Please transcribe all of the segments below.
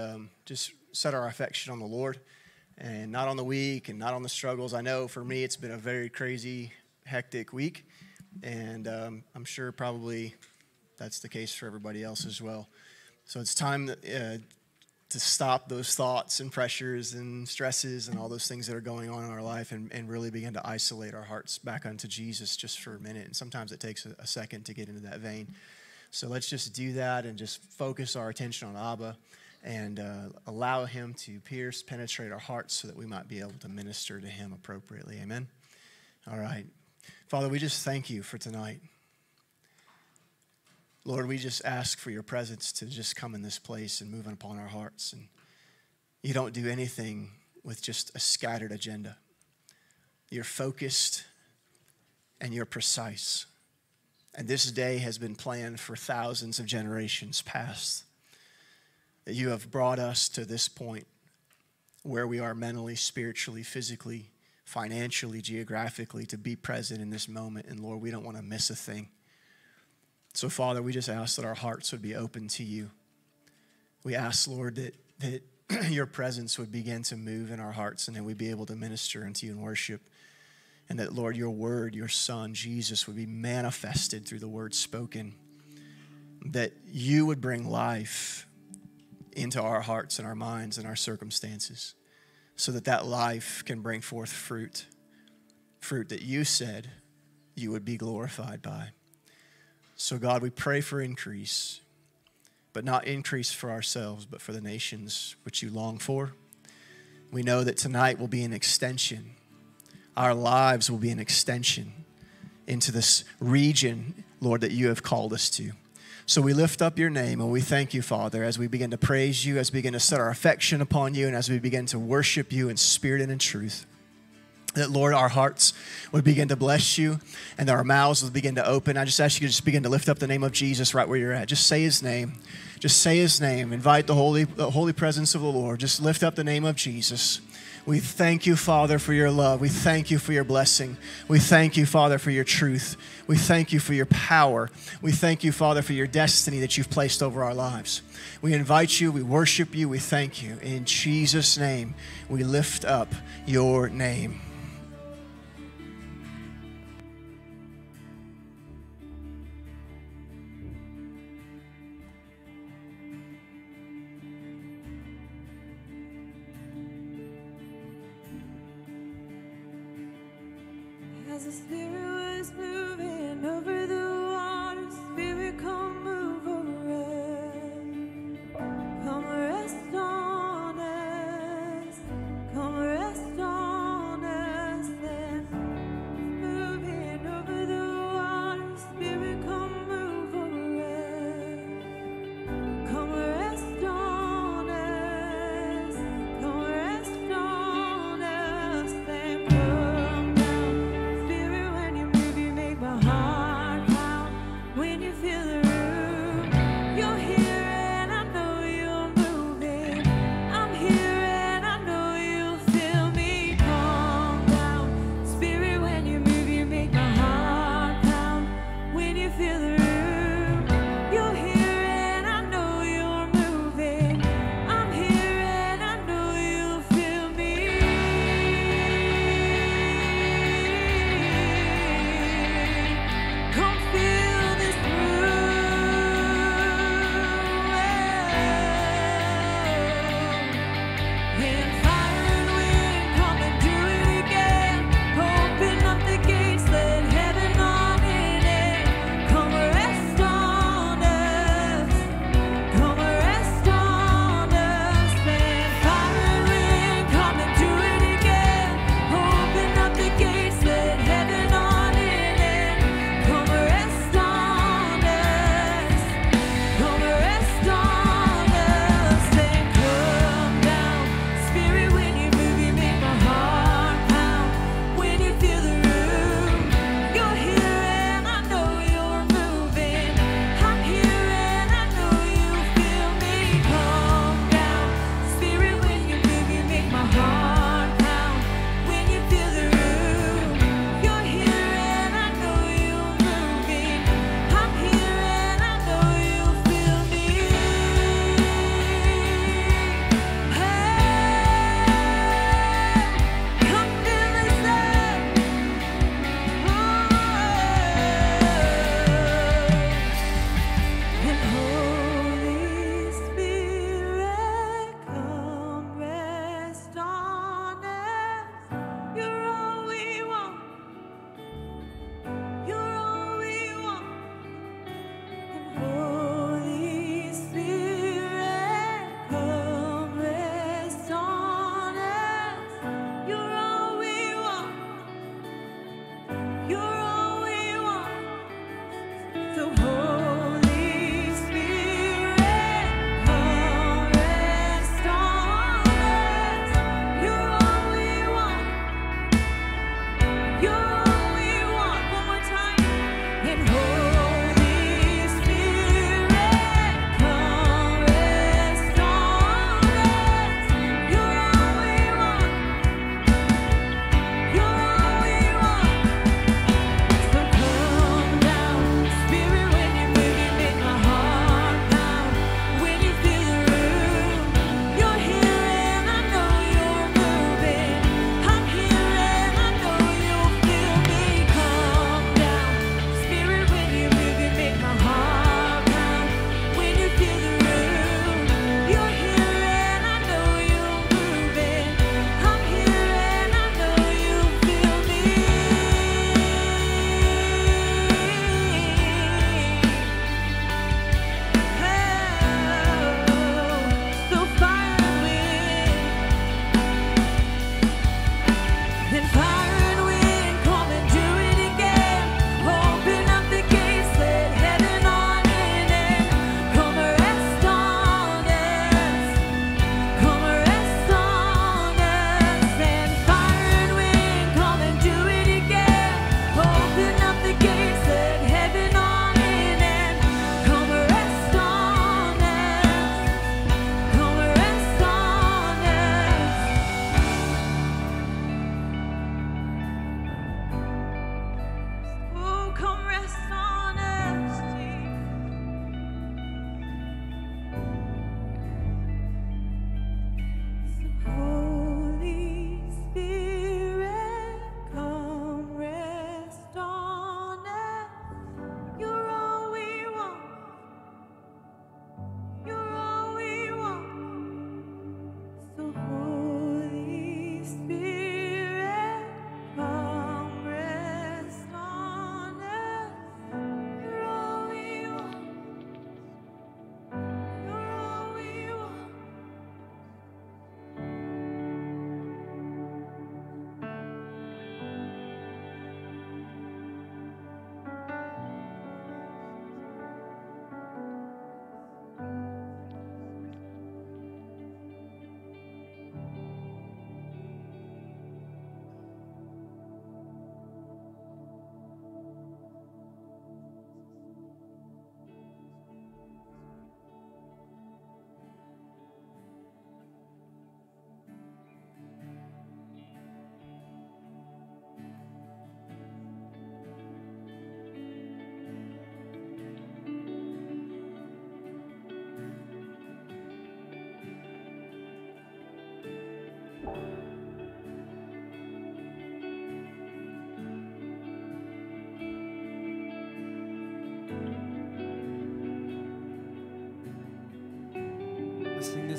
um, just set our affection on the Lord and not on the week and not on the struggles. I know for me, it's been a very crazy, hectic week, and um, I'm sure probably that's the case for everybody else as well. So it's time that, uh, to stop those thoughts and pressures and stresses and all those things that are going on in our life and, and really begin to isolate our hearts back unto Jesus just for a minute. And sometimes it takes a, a second to get into that vein. So let's just do that and just focus our attention on Abba and uh, allow Him to pierce, penetrate our hearts so that we might be able to minister to Him appropriately. Amen. All right. Father, we just thank you for tonight. Lord, we just ask for your presence to just come in this place and move upon our hearts. And you don't do anything with just a scattered agenda. You're focused and you're precise. And this day has been planned for thousands of generations past. That you have brought us to this point where we are mentally, spiritually, physically, financially, geographically to be present in this moment. And Lord, we don't want to miss a thing. So, Father, we just ask that our hearts would be open to you. We ask, Lord, that, that your presence would begin to move in our hearts and that we'd be able to minister unto you in worship. And that, Lord, your word, your son, Jesus, would be manifested through the word spoken. That you would bring life into our hearts and our minds and our circumstances so that that life can bring forth fruit. Fruit that you said you would be glorified by. So, God, we pray for increase, but not increase for ourselves, but for the nations which you long for. We know that tonight will be an extension. Our lives will be an extension into this region, Lord, that you have called us to. So we lift up your name and we thank you, Father, as we begin to praise you, as we begin to set our affection upon you, and as we begin to worship you in spirit and in truth that Lord, our hearts would begin to bless you and our mouths would begin to open. I just ask you to just begin to lift up the name of Jesus right where you're at. Just say his name. Just say his name. Invite the holy, the holy presence of the Lord. Just lift up the name of Jesus. We thank you, Father, for your love. We thank you for your blessing. We thank you, Father, for your truth. We thank you for your power. We thank you, Father, for your destiny that you've placed over our lives. We invite you, we worship you, we thank you. In Jesus' name, we lift up your name.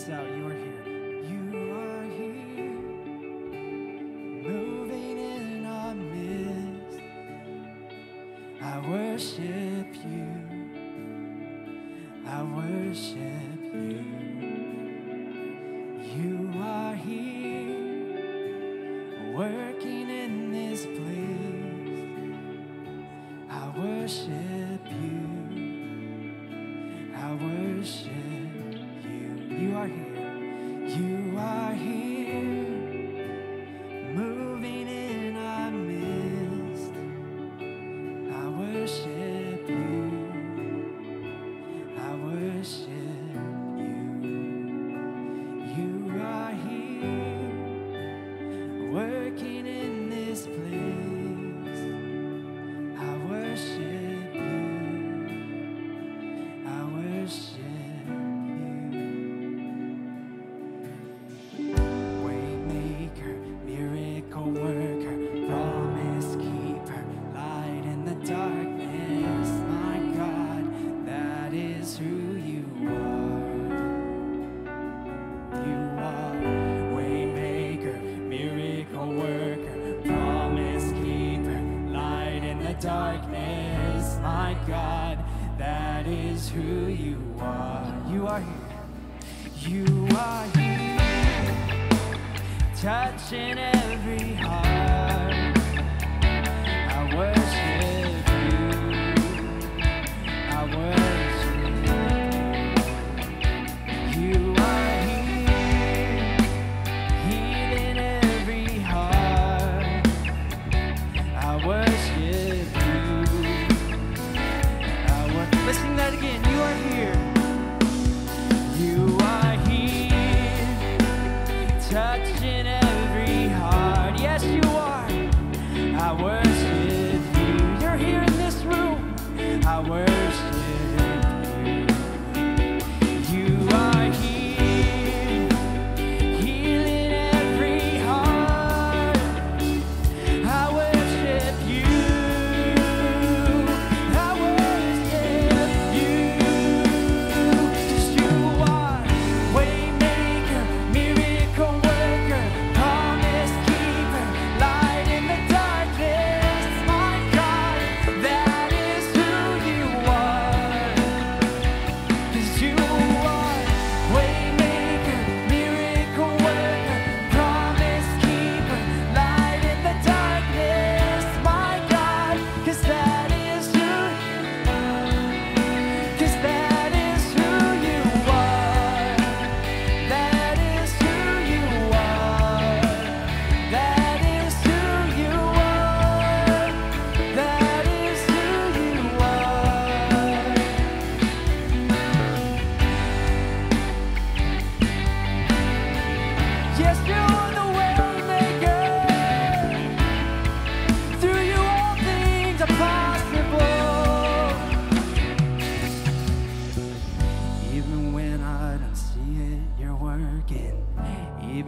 this out. You are here. You are here, moving in our midst. I worship you. I worship.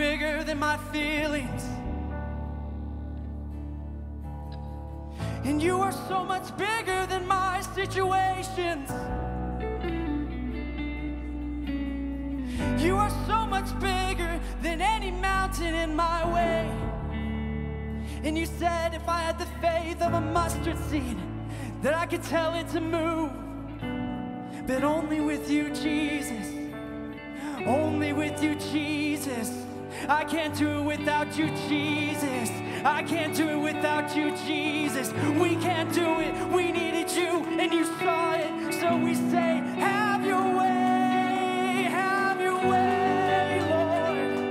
bigger than my feelings. And you are so much bigger than my situations. You are so much bigger than any mountain in my way. And you said if I had the faith of a mustard seed, that I could tell it to move. But only with you, Jesus. Only with you, Jesus. I can't do it without you, Jesus. I can't do it without you, Jesus. We can't do it. We needed you, and you saw it. So we say, Have your way. Have your way, Lord.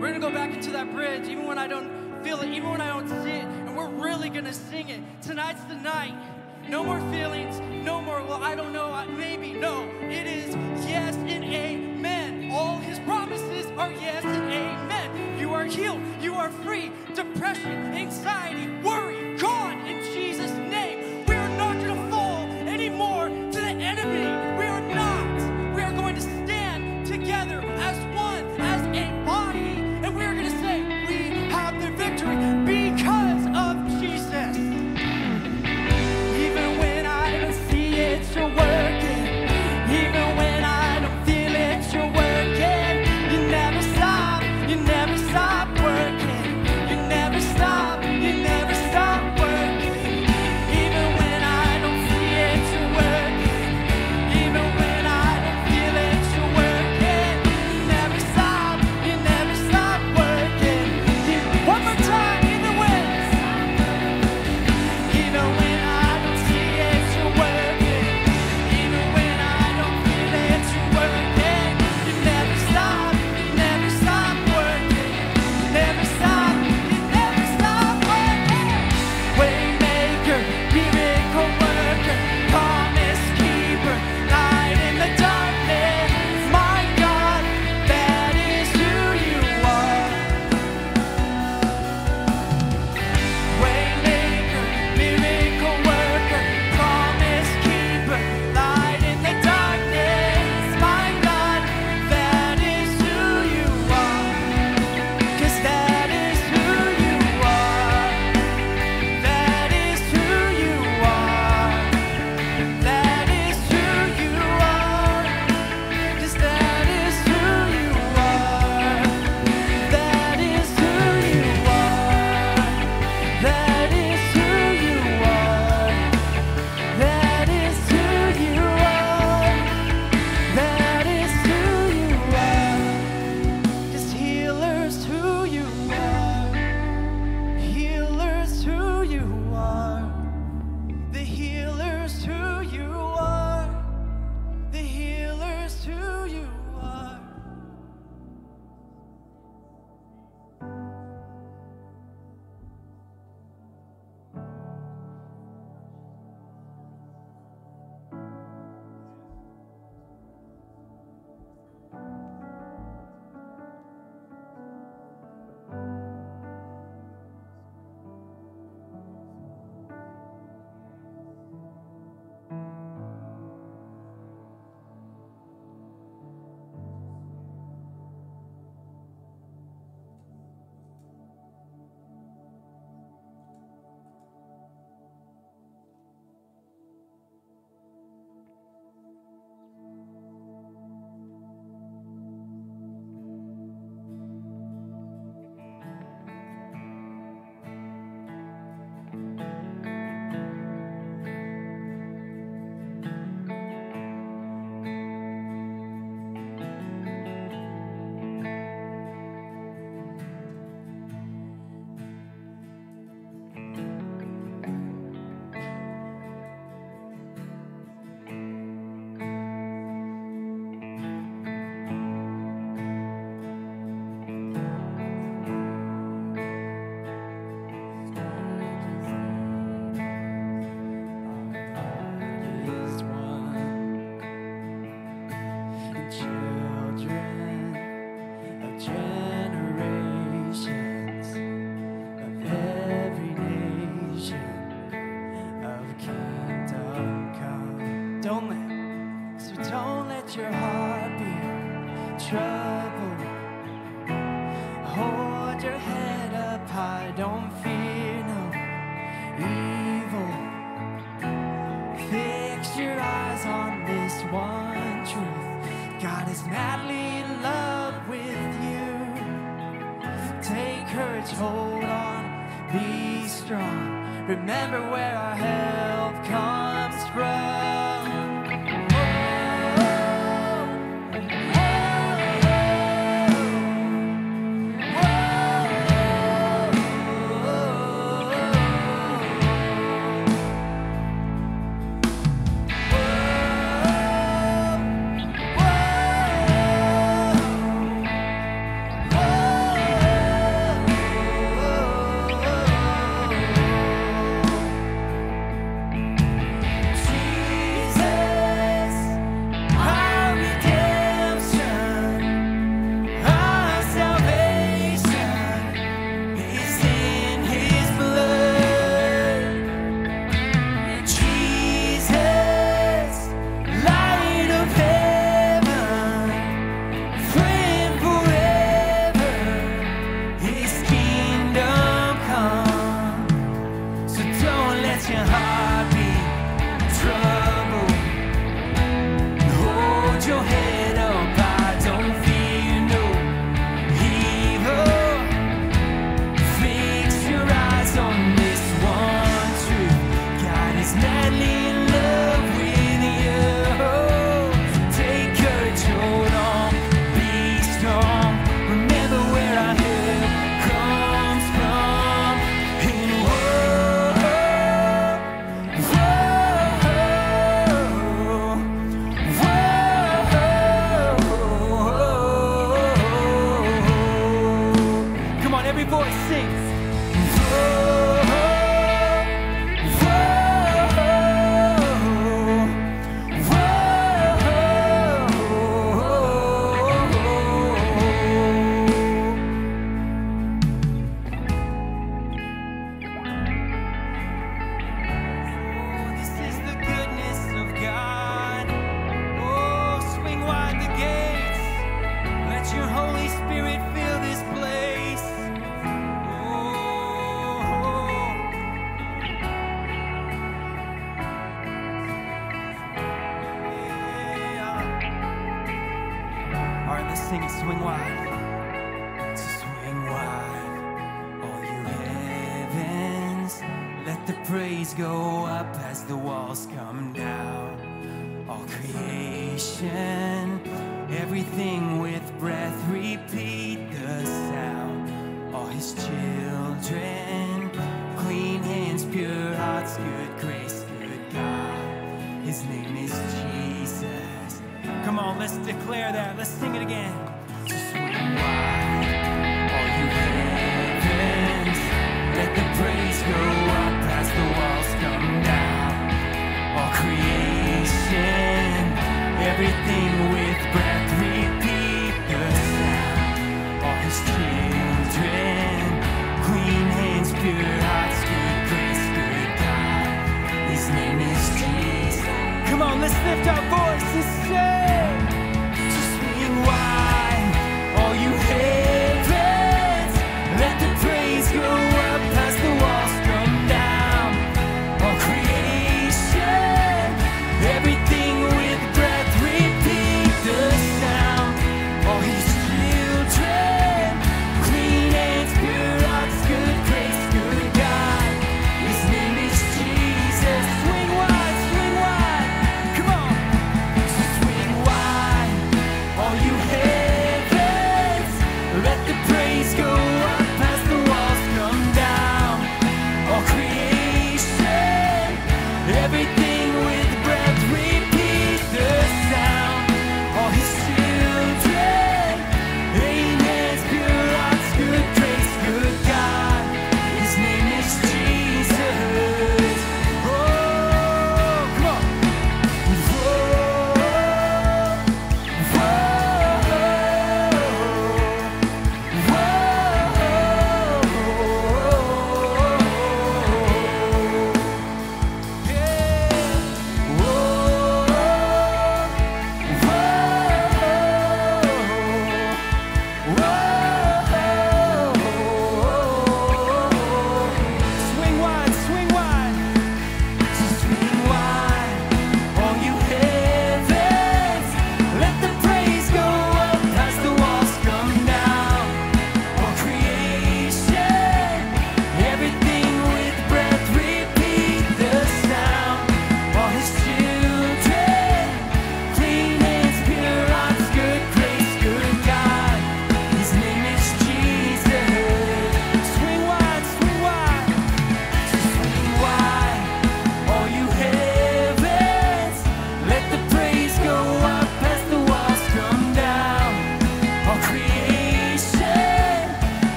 We're gonna go back into that bridge, even when I don't feel it, even when I don't see it, and we're really gonna sing it. Tonight's the night. No more feelings, no more, well, I don't know, maybe, no. It is yes and amen. All his promises are yes and amen. You are healed, you are free. Depression, anxiety, worry, gone in Jesus' name. We are not gonna fall anymore Remember where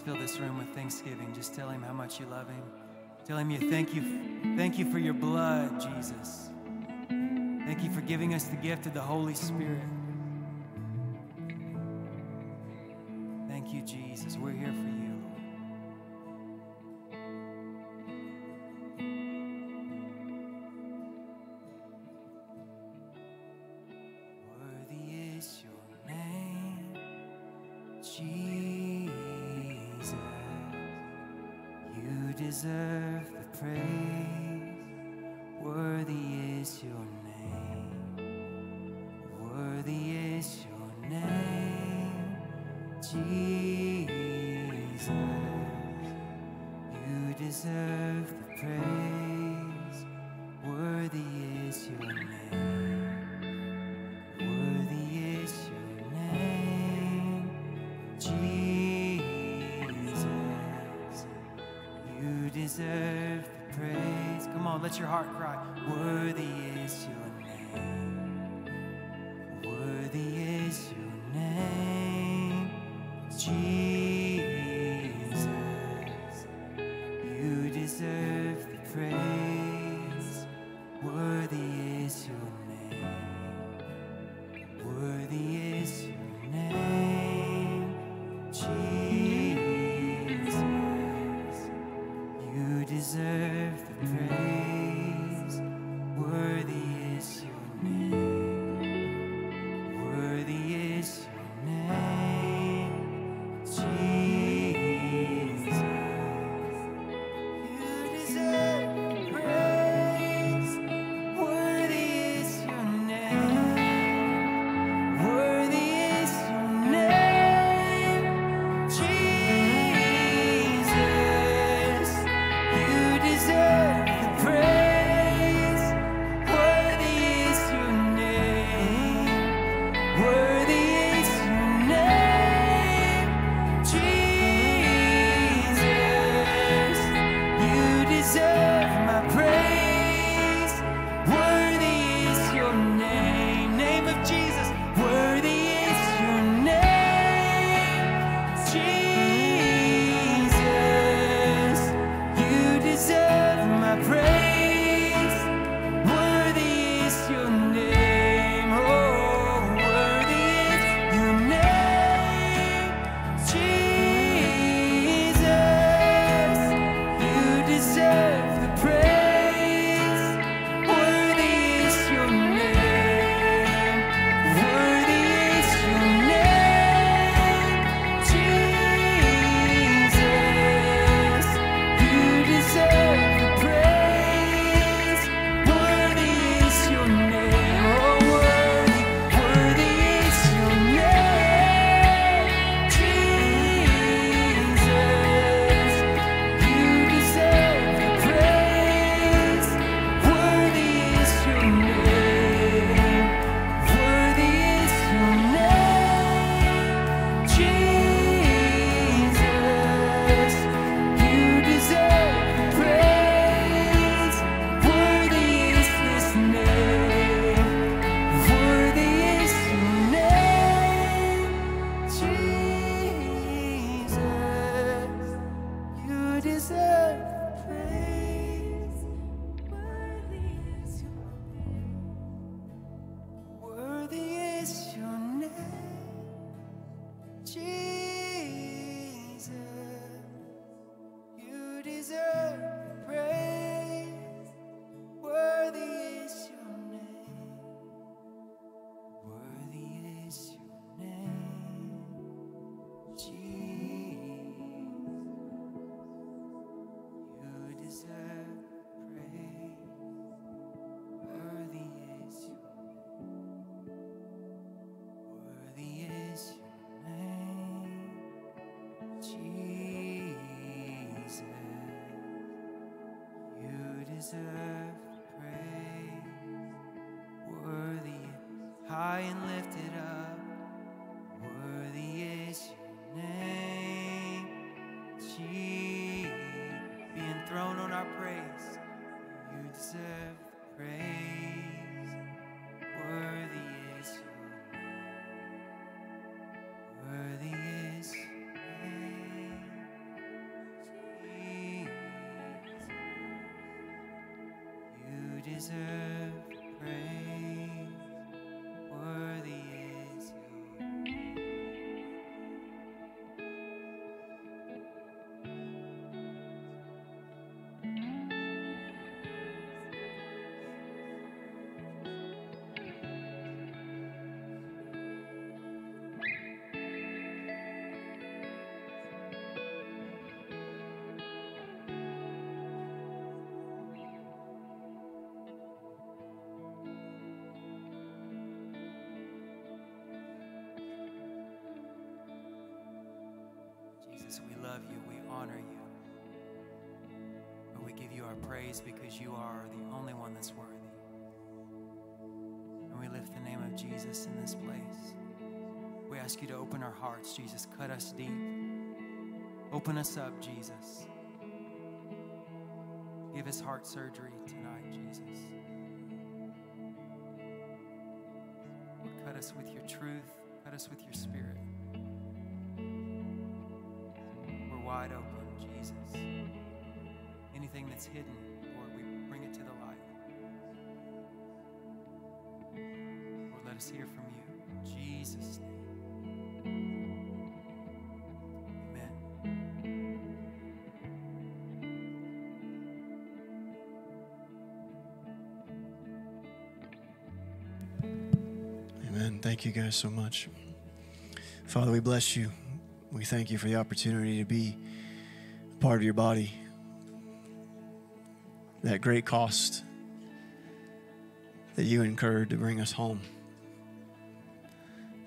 Fill this room with thanksgiving. Just tell him how much you love him. Tell him you thank you thank you for your blood, Jesus. Thank you for giving us the gift of the Holy Spirit. deserve the praise. Worthy is your name. Worthy is your name, Jesus. You deserve the praise. Worthy is your name. on, let your heart cry, Worthy is your high and lifted up. Worthy is your name, Jesus. Being thrown on our praise, you deserve praise. Worthy is your name. Worthy is your name, Jesus. You deserve love you. We honor you. But we give you our praise because you are the only one that's worthy. And we lift the name of Jesus in this place. We ask you to open our hearts, Jesus. Cut us deep. Open us up, Jesus. Give us heart surgery us hear from you. In Jesus' name. Amen. Amen. Thank you guys so much. Father, we bless you. We thank you for the opportunity to be part of your body. That great cost that you incurred to bring us home.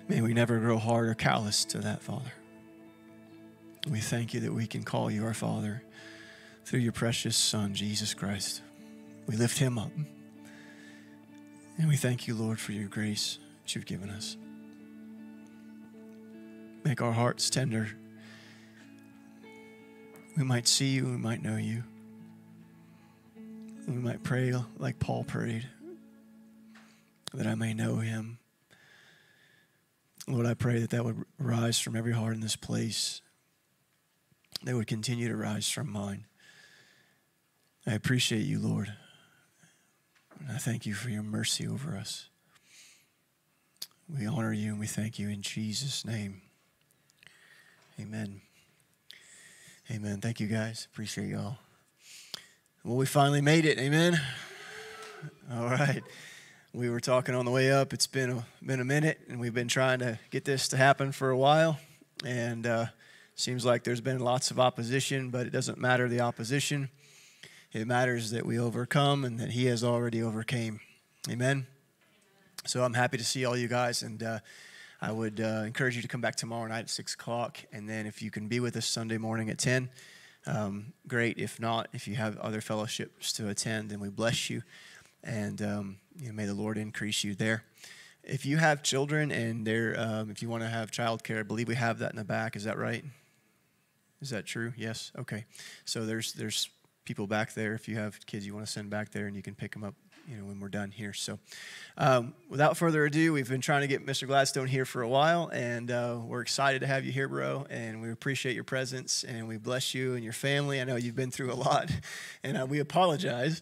May we never grow hard or callous to that, Father. We thank you that we can call you our Father through your precious Son, Jesus Christ. We lift him up. And we thank you, Lord, for your grace that you've given us. Make our hearts tender. We might see you, we might know you. We might pray like Paul prayed, that I may know him. Lord, I pray that that would rise from every heart in this place, that would continue to rise from mine. I appreciate you, Lord. And I thank you for your mercy over us. We honor you and we thank you in Jesus' name. Amen. Amen. Thank you guys. Appreciate y'all. Well, we finally made it. Amen. All right. We were talking on the way up. It's been a, been a minute, and we've been trying to get this to happen for a while. And uh, seems like there's been lots of opposition, but it doesn't matter the opposition. It matters that we overcome and that He has already overcame. Amen. So I'm happy to see all you guys, and uh, I would uh, encourage you to come back tomorrow night at six o'clock, and then if you can be with us Sunday morning at ten, um, great. If not, if you have other fellowships to attend, then we bless you, and um, you know, may the Lord increase you there. If you have children and they're, um, if you want to have childcare, I believe we have that in the back. Is that right? Is that true? Yes. Okay. So there's there's people back there. If you have kids you want to send back there, and you can pick them up, you know, when we're done here. So, um, without further ado, we've been trying to get Mr. Gladstone here for a while, and uh, we're excited to have you here, bro. And we appreciate your presence, and we bless you and your family. I know you've been through a lot, and uh, we apologize.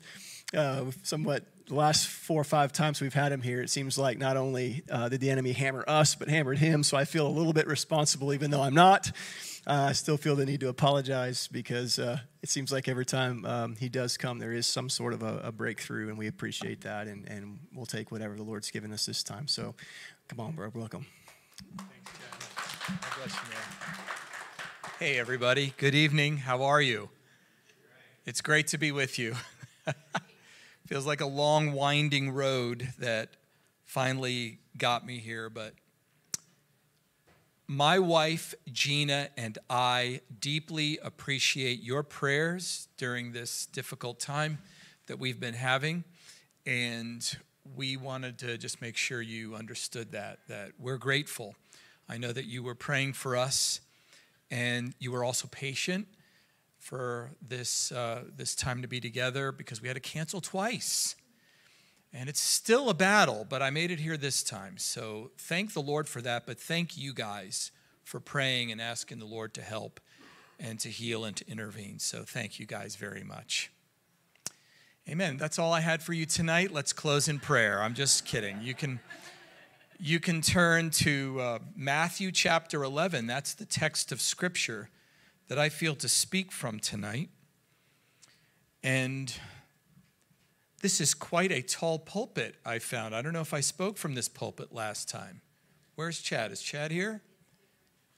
Uh, somewhat the last four or five times we've had him here, it seems like not only uh, did the enemy hammer us, but hammered him. So I feel a little bit responsible, even though I'm not. Uh, I still feel the need to apologize because uh, it seems like every time um, he does come, there is some sort of a, a breakthrough, and we appreciate that, and, and we'll take whatever the Lord's given us this time. So come on, bro, welcome. Bless you. Hey, everybody. Good evening. How are you? It's great to be with you. Feels like a long, winding road that finally got me here, but my wife, Gina, and I deeply appreciate your prayers during this difficult time that we've been having. And we wanted to just make sure you understood that, that we're grateful. I know that you were praying for us and you were also patient for this, uh, this time to be together because we had to cancel twice. And it's still a battle, but I made it here this time. So thank the Lord for that, but thank you guys for praying and asking the Lord to help and to heal and to intervene. So thank you guys very much. Amen. That's all I had for you tonight. Let's close in prayer. I'm just kidding. You can you can turn to uh, Matthew chapter 11. That's the text of scripture that I feel to speak from tonight. And this is quite a tall pulpit I found. I don't know if I spoke from this pulpit last time. Where's Chad? Is Chad here?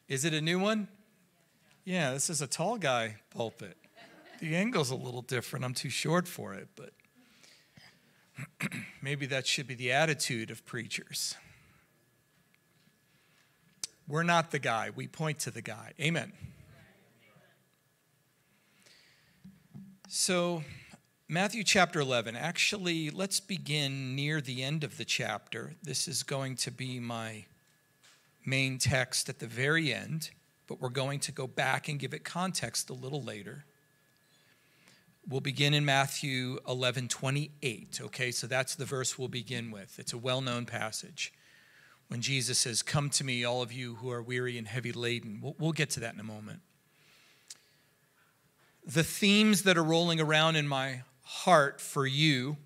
Is it a new one? Yeah, this is a tall guy pulpit. The angle's a little different. I'm too short for it, but maybe that should be the attitude of preachers. We're not the guy, we point to the guy. Amen. So, Matthew chapter 11. Actually, let's begin near the end of the chapter. This is going to be my main text at the very end, but we're going to go back and give it context a little later. We'll begin in Matthew 11 28. Okay, so that's the verse we'll begin with. It's a well known passage when Jesus says, Come to me, all of you who are weary and heavy laden. We'll, we'll get to that in a moment. The themes that are rolling around in my heart for you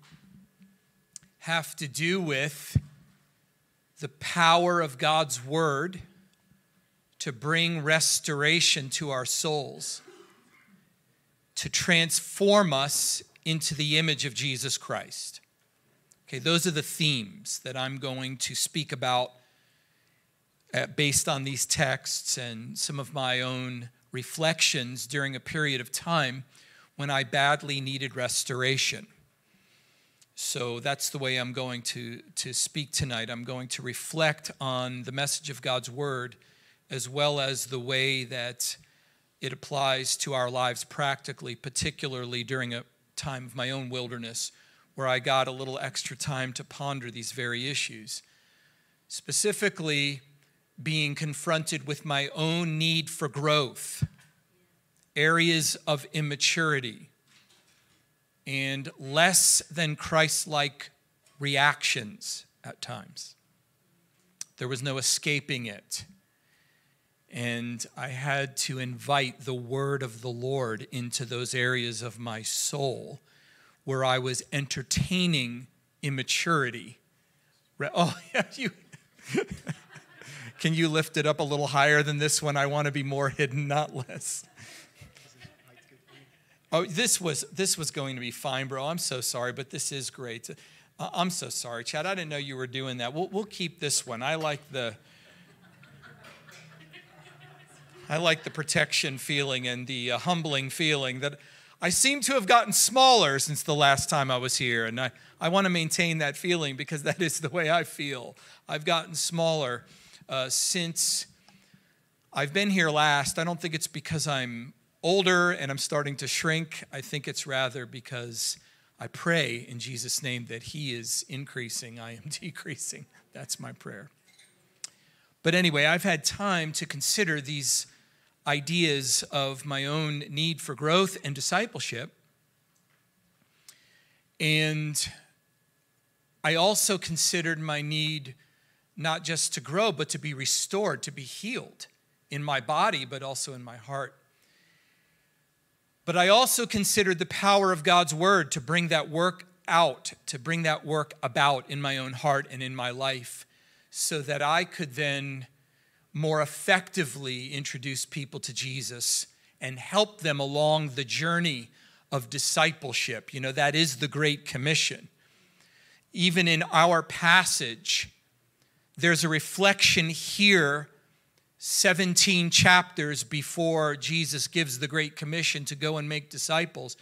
have to do with the power of God's word to bring restoration to our souls, to transform us into the image of Jesus Christ. Okay, those are the themes that I'm going to speak about uh, based on these texts and some of my own reflections during a period of time when I badly needed restoration. So that's the way I'm going to, to speak tonight. I'm going to reflect on the message of God's word as well as the way that it applies to our lives practically, particularly during a time of my own wilderness where I got a little extra time to ponder these very issues. Specifically, being confronted with my own need for growth areas of immaturity and less than Christ like reactions at times. There was no escaping it. And I had to invite the word of the Lord into those areas of my soul where I was entertaining immaturity. Oh, yeah, you. Can you lift it up a little higher than this one? I want to be more hidden, not less. Oh, this was this was going to be fine, bro. I'm so sorry, but this is great. I'm so sorry, Chad. I didn't know you were doing that. We'll we'll keep this one. I like the I like the protection feeling and the uh, humbling feeling that I seem to have gotten smaller since the last time I was here, and I I want to maintain that feeling because that is the way I feel. I've gotten smaller uh, since I've been here last. I don't think it's because I'm older and I'm starting to shrink. I think it's rather because I pray in Jesus' name that He is increasing, I am decreasing. That's my prayer. But anyway, I've had time to consider these ideas of my own need for growth and discipleship. And I also considered my need not just to grow, but to be restored, to be healed in my body, but also in my heart. But I also considered the power of God's word to bring that work out, to bring that work about in my own heart and in my life, so that I could then more effectively introduce people to Jesus and help them along the journey of discipleship. You know, that is the Great Commission. Even in our passage, there's a reflection here 17 chapters before Jesus gives the Great Commission to go and make disciples.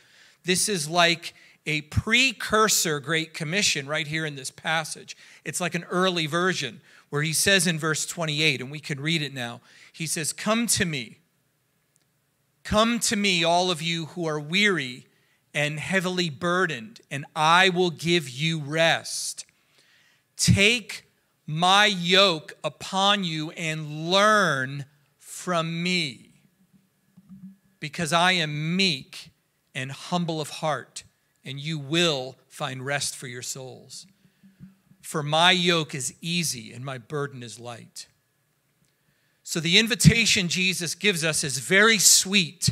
This is like a precursor Great Commission right here in this passage. It's like an early version where he says in verse 28, and we can read it now. He says, Come to me. Come to me, all of you who are weary and heavily burdened, and I will give you rest. Take my yoke upon you and learn from me, because I am meek and humble of heart, and you will find rest for your souls. For my yoke is easy and my burden is light. So the invitation Jesus gives us is very sweet.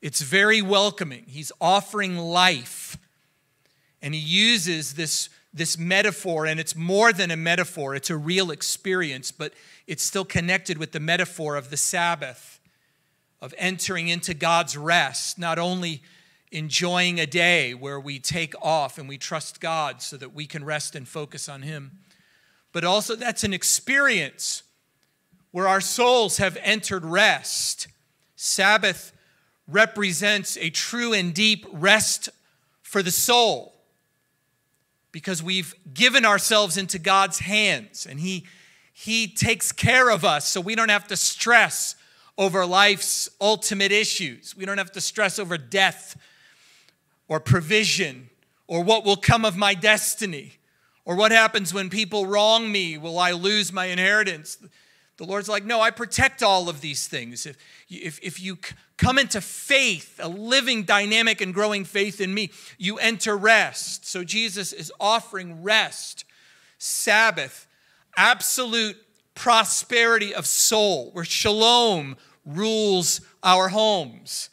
It's very welcoming. He's offering life. And he uses this, this metaphor, and it's more than a metaphor, it's a real experience, but it's still connected with the metaphor of the Sabbath, of entering into God's rest, not only enjoying a day where we take off and we trust God so that we can rest and focus on Him, but also that's an experience where our souls have entered rest. Sabbath represents a true and deep rest for the soul because we've given ourselves into God's hands and He, he takes care of us so we don't have to stress over life's ultimate issues. We don't have to stress over death or provision or what will come of my destiny or what happens when people wrong me. Will I lose my inheritance? The Lord's like, no, I protect all of these things. If, if, if you come into faith, a living, dynamic, and growing faith in me, you enter rest. So Jesus is offering rest, Sabbath, absolute prosperity of soul, where shalom rules our homes.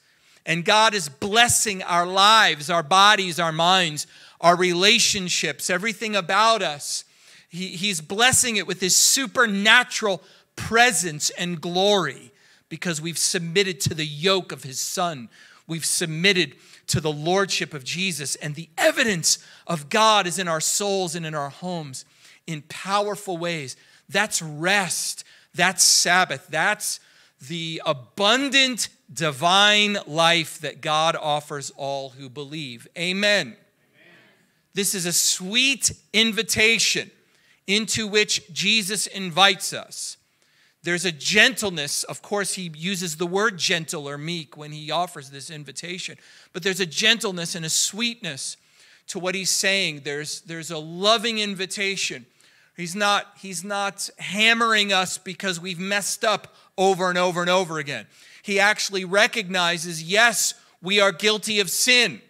And God is blessing our lives, our bodies, our minds, our relationships, everything about us. He, he's blessing it with His supernatural presence and glory because we've submitted to the yoke of his son. We've submitted to the lordship of Jesus. And the evidence of God is in our souls and in our homes in powerful ways. That's rest. That's Sabbath. That's the abundant divine life that God offers all who believe. Amen. Amen. This is a sweet invitation into which Jesus invites us. There's a gentleness. Of course, he uses the word gentle or meek when he offers this invitation, but there's a gentleness and a sweetness to what he's saying. There's, there's a loving invitation. He's not, he's not hammering us because we've messed up over and over and over again. He actually recognizes, yes, we are guilty of sin.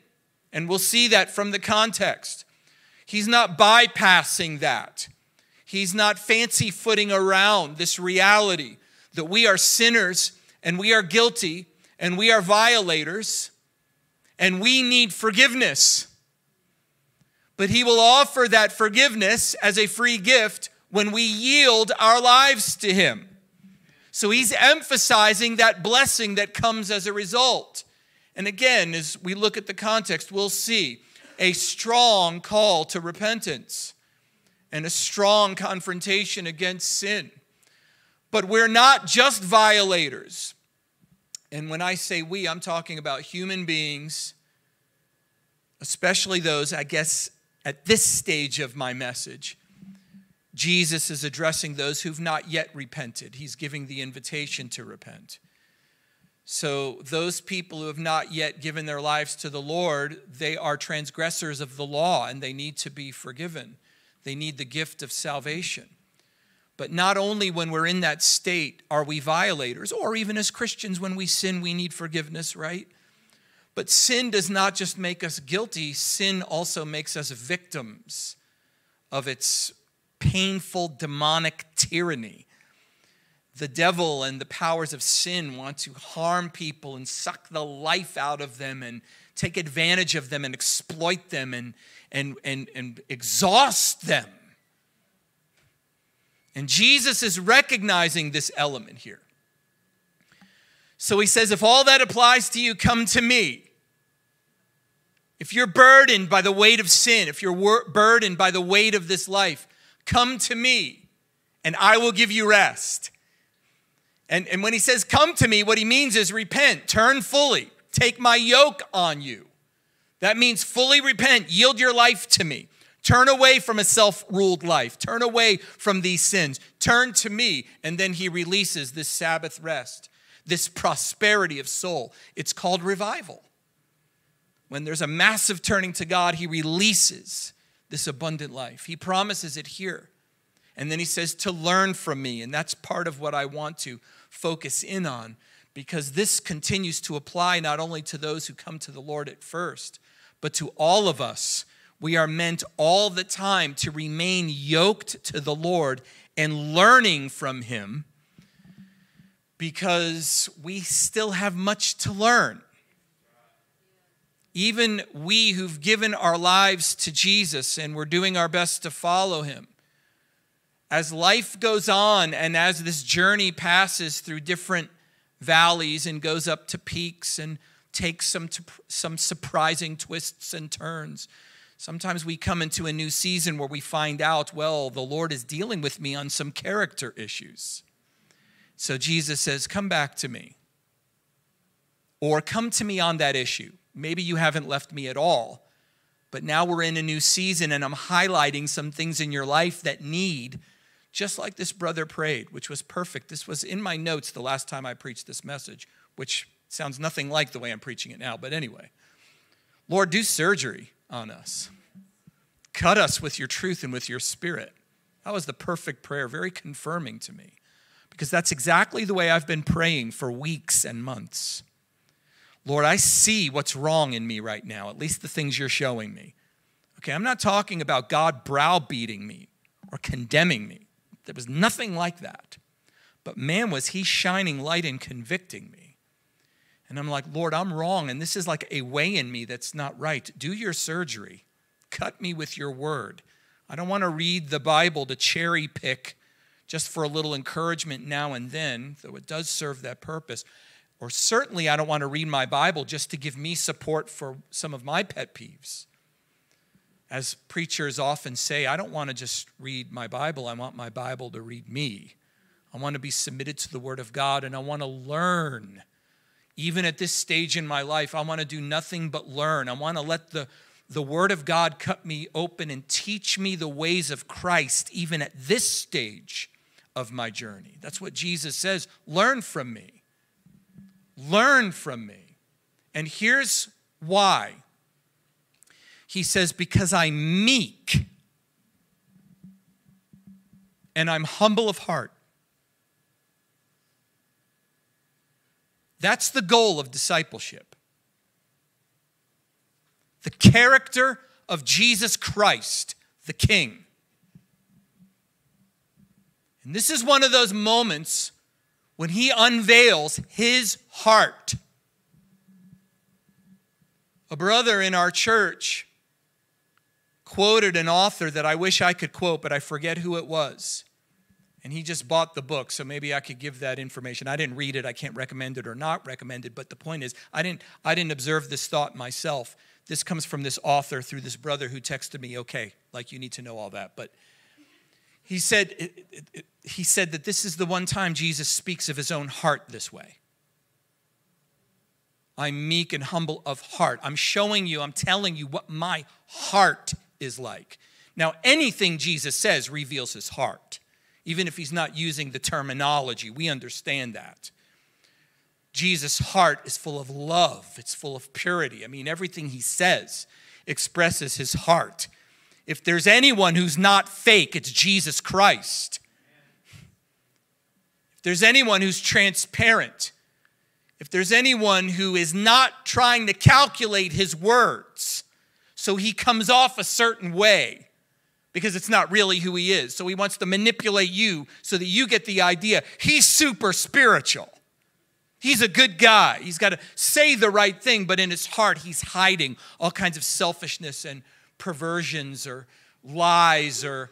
And we'll see that from the context. He's not bypassing that. He's not fancy footing around this reality that we are sinners and we are guilty and we are violators and we need forgiveness. But He will offer that forgiveness as a free gift when we yield our lives to Him. So He's emphasizing that blessing that comes as a result. And again, as we look at the context, we'll see a strong call to repentance and a strong confrontation against sin. But we're not just violators. And when I say we, I'm talking about human beings, especially those, I guess, at this stage of my message. Jesus is addressing those who've not yet repented. He's giving the invitation to repent. So, those people who have not yet given their lives to the Lord, they are transgressors of the law and they need to be forgiven. They need the gift of salvation. But not only when we're in that state are we violators, or even as Christians, when we sin, we need forgiveness, right? But sin does not just make us guilty, sin also makes us victims of its painful demonic tyranny. The devil and the powers of sin want to harm people and suck the life out of them and take advantage of them and exploit them and, and, and, and exhaust them. And Jesus is recognizing this element here. So he says, if all that applies to you, come to me. If you're burdened by the weight of sin, if you're burdened by the weight of this life, come to me and I will give you rest. And, and when he says come to me, what he means is repent, turn fully, take my yoke on you. That means fully repent, yield your life to me. Turn away from a self ruled life. Turn away from these sins. Turn to me. And then he releases this Sabbath rest, this prosperity of soul. It's called revival. when there's a massive turning to God, he releases this abundant life. He promises it here. And then he says to learn from me. And that's part of what I want to focus in on because this continues to apply not only to those who come to the Lord at first, but to all of us. We are meant all the time to remain yoked to the Lord and learning from him because we still have much to learn. Even we who've given our lives to Jesus and we're doing our best to follow him, as life goes on and as this journey passes through different valleys and goes up to peaks and takes some, some surprising twists and turns, sometimes we come into a new season where we find out, well, the Lord is dealing with me on some character issues. So Jesus says, Come back to me. Or come to me on that issue. Maybe you haven't left me at all, but now we're in a new season and I'm highlighting some things in your life that need just like this brother prayed, which was perfect. This was in my notes the last time I preached this message, which sounds nothing like the way I'm preaching it now, but anyway. Lord, do surgery on us. Cut us with your truth and with your spirit. That was the perfect prayer, very confirming to me, because that's exactly the way I've been praying for weeks and months. Lord, I see what's wrong in me right now, at least the things you're showing me. Okay, I'm not talking about God browbeating me or condemning me. There was nothing like that. But man, was he shining light and convicting me. And I'm like, Lord, I'm wrong. And this is like a way in me that's not right. Do your surgery. Cut me with your word. I don't want to read the Bible to cherry pick just for a little encouragement now and then, though it does serve that purpose. Or certainly, I don't want to read my Bible just to give me support for some of my pet peeves as preachers often say, I don't want to just read my Bible, I want my Bible to read me. I want to be submitted to the Word of God and I want to learn. Even at this stage in my life, I want to do nothing but learn. I want to let the, the Word of God cut me open and teach me the ways of Christ, even at this stage of my journey. That's what Jesus says learn from me. Learn from me. And here's why he says, Because I'm meek and I'm humble of heart. That's the goal of discipleship. The character of Jesus Christ, the King. And this is one of those moments when he unveils his heart. A brother in our church quoted an author that I wish I could quote, but I forget who it was. And he just bought the book, so maybe I could give that information. I didn't read it, I can't recommend it or not recommend it, but the point is, I didn't, I didn't observe this thought myself. This comes from this author through this brother who texted me, okay, like you need to know all that. But he said, he said that this is the one time Jesus speaks of his own heart this way. I'm meek and humble of heart. I'm showing you, I'm telling you what my heart is like. Now, anything Jesus says reveals his heart, even if he's not using the terminology. We understand that. Jesus' heart is full of love, it's full of purity. I mean, everything he says expresses his heart. If there's anyone who's not fake, it's Jesus Christ. If there's anyone who's transparent, if there's anyone who is not trying to calculate his words, so he comes off a certain way because it's not really who he is. So he wants to manipulate you so that you get the idea he's super spiritual. He's a good guy. He's got to say the right thing, but in his heart, he's hiding all kinds of selfishness and perversions or lies or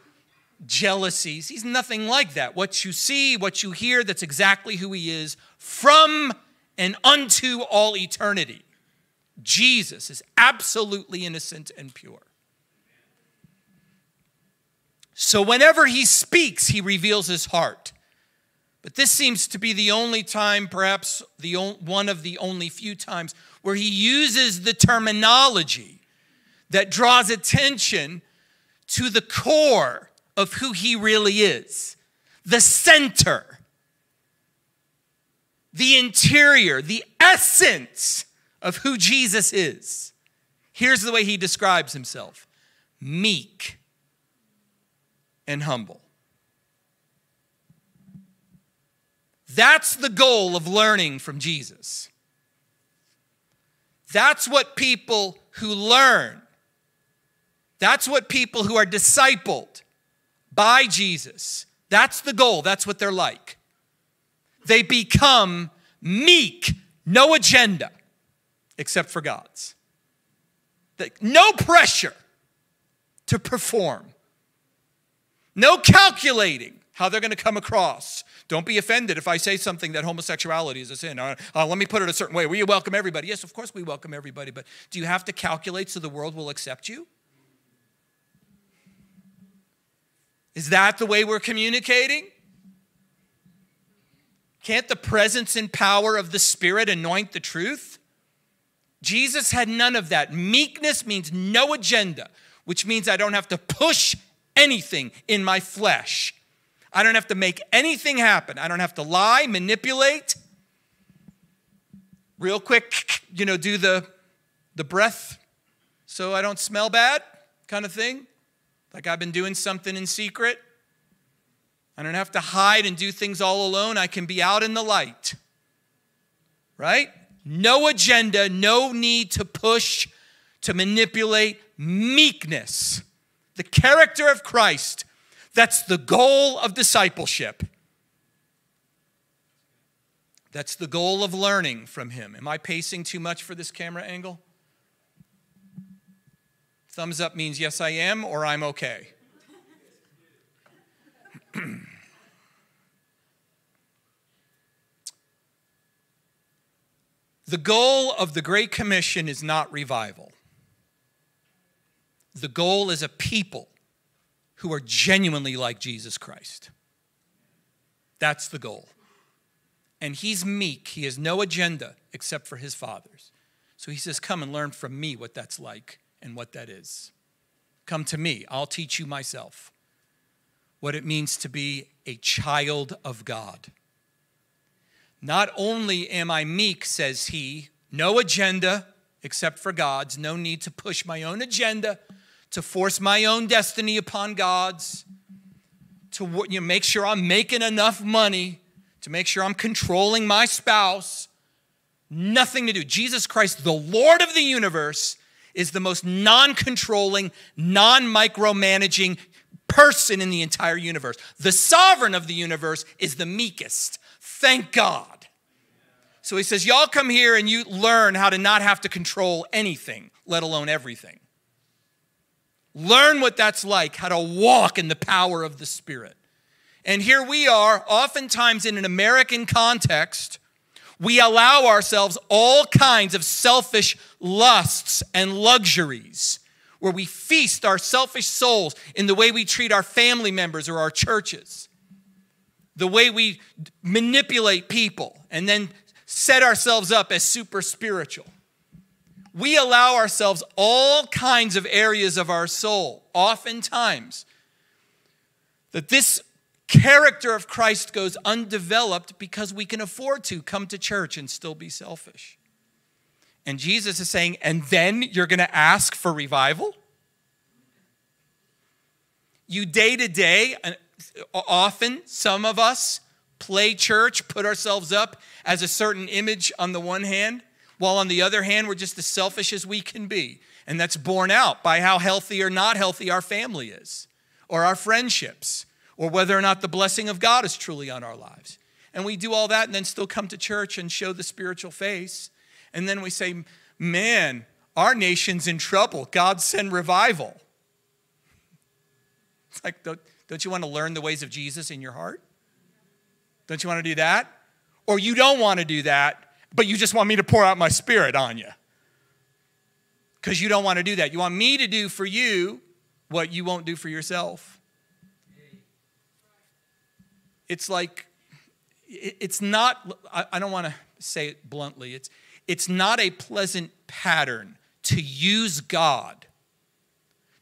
jealousies. He's nothing like that. What you see, what you hear, that's exactly who he is from and unto all eternity. Jesus is absolutely innocent and pure. So whenever he speaks, he reveals his heart. But this seems to be the only time, perhaps the one of the only few times, where he uses the terminology that draws attention to the core of who he really is, the center, the interior, the essence of who Jesus is. Here's the way he describes himself. Meek and humble. That's the goal of learning from Jesus. That's what people who learn, that's what people who are discipled by Jesus, that's the goal. That's what they're like. They become meek, no agenda except for God's. No pressure to perform, no calculating how they're going to come across. Don't be offended if I say something that homosexuality is a sin. Uh, uh, let me put it a certain way. We welcome everybody. Yes, of course we welcome everybody, but do you have to calculate so the world will accept you? Is that the way we're communicating? Can't the presence and power of the Spirit anoint the truth? Jesus had none of that. Meekness means no agenda, which means I don't have to push anything in my flesh. I don't have to make anything happen. I don't have to lie, manipulate. Real quick, you know, do the the breath so I don't smell bad kind of thing. Like I've been doing something in secret. I don't have to hide and do things all alone. I can be out in the light. Right? No agenda, no need to push, to manipulate. Meekness, the character of Christ that's the goal of discipleship. That's the goal of learning from him. Am I pacing too much for this camera angle? Thumbs up means yes, I am, or I'm okay. the goal of the Great Commission is not revival, the goal is a people who are genuinely like Jesus Christ. That's the goal. And he's meek, he has no agenda except for his Father's. So he says, Come and learn from me what that's like and what that is. Come to me, I'll teach you myself what it means to be a child of God. Not only am I meek, says he, no agenda except for God's, no need to push my own agenda to force my own destiny upon God's, to you know, make sure I'm making enough money, to make sure I'm controlling my spouse. Nothing to do. Jesus Christ, the Lord of the universe, is the most non controlling, non micromanaging person in the entire universe. The sovereign of the universe is the meekest. Thank God. So he says, Y'all come here and you learn how to not have to control anything, let alone everything. Learn what that's like, how to walk in the power of the Spirit. And here we are, oftentimes in an American context, we allow ourselves all kinds of selfish lusts and luxuries where we feast our selfish souls in the way we treat our family members or our churches, the way we manipulate people and then set ourselves up as super spiritual we allow ourselves all kinds of areas of our soul, oftentimes, that this character of Christ goes undeveloped because we can afford to come to church and still be selfish. And Jesus is saying, and then you're going to ask for revival? You day to day, often, some of us play church, put ourselves up as a certain image on the one hand, while on the other hand, we're just as selfish as we can be. And that's borne out by how healthy or not healthy our family is, or our friendships, or whether or not the blessing of God is truly on our lives. And we do all that and then still come to church and show the spiritual face. And then we say, man, our nation's in trouble. God send revival. It's like, don't, don't you want to learn the ways of Jesus in your heart? Don't you want to do that? Or you don't want to do that, but you just want me to pour out my spirit on you. Because you don't want to do that. You want me to do for you what you won't do for yourself. It's like, it's not, I don't want to say it bluntly, it's, it's not a pleasant pattern to use God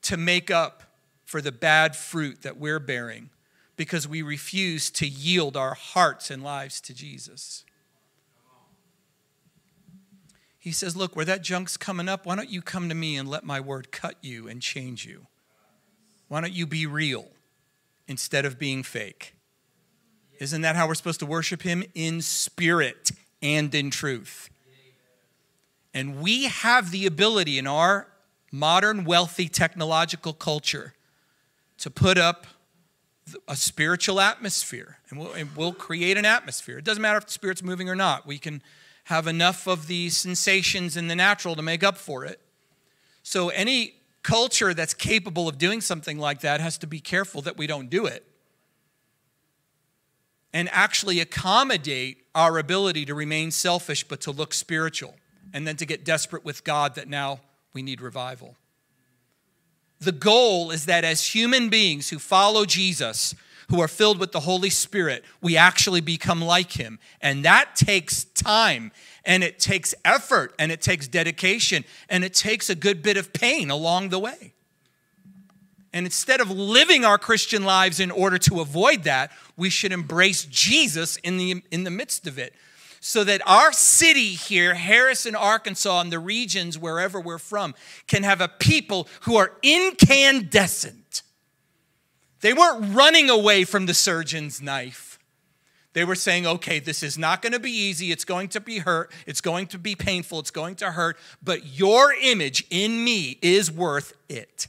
to make up for the bad fruit that we're bearing because we refuse to yield our hearts and lives to Jesus. He says, Look, where that junk's coming up, why don't you come to me and let my word cut you and change you? Why don't you be real instead of being fake? Isn't that how we're supposed to worship Him? In spirit and in truth. And we have the ability in our modern, wealthy, technological culture to put up a spiritual atmosphere and we'll, and we'll, create an atmosphere. It doesn't matter if the Spirit's moving or not. We can have enough of the sensations in the natural to make up for it. So, any culture that's capable of doing something like that has to be careful that we don't do it and actually accommodate our ability to remain selfish but to look spiritual and then to get desperate with God that now we need revival. The goal is that as human beings who follow Jesus, who are filled with the Holy Spirit, we actually become like him. And that takes time and it takes effort and it takes dedication and it takes a good bit of pain along the way. And instead of living our Christian lives in order to avoid that, we should embrace Jesus in the, in the midst of it. So that our city here, Harrison, Arkansas, and the regions wherever we're from, can have a people who are incandescent. They weren't running away from the surgeon's knife. They were saying, okay, this is not going to be easy. It's going to be hurt. It's going to be painful. It's going to hurt. But your image in me is worth it.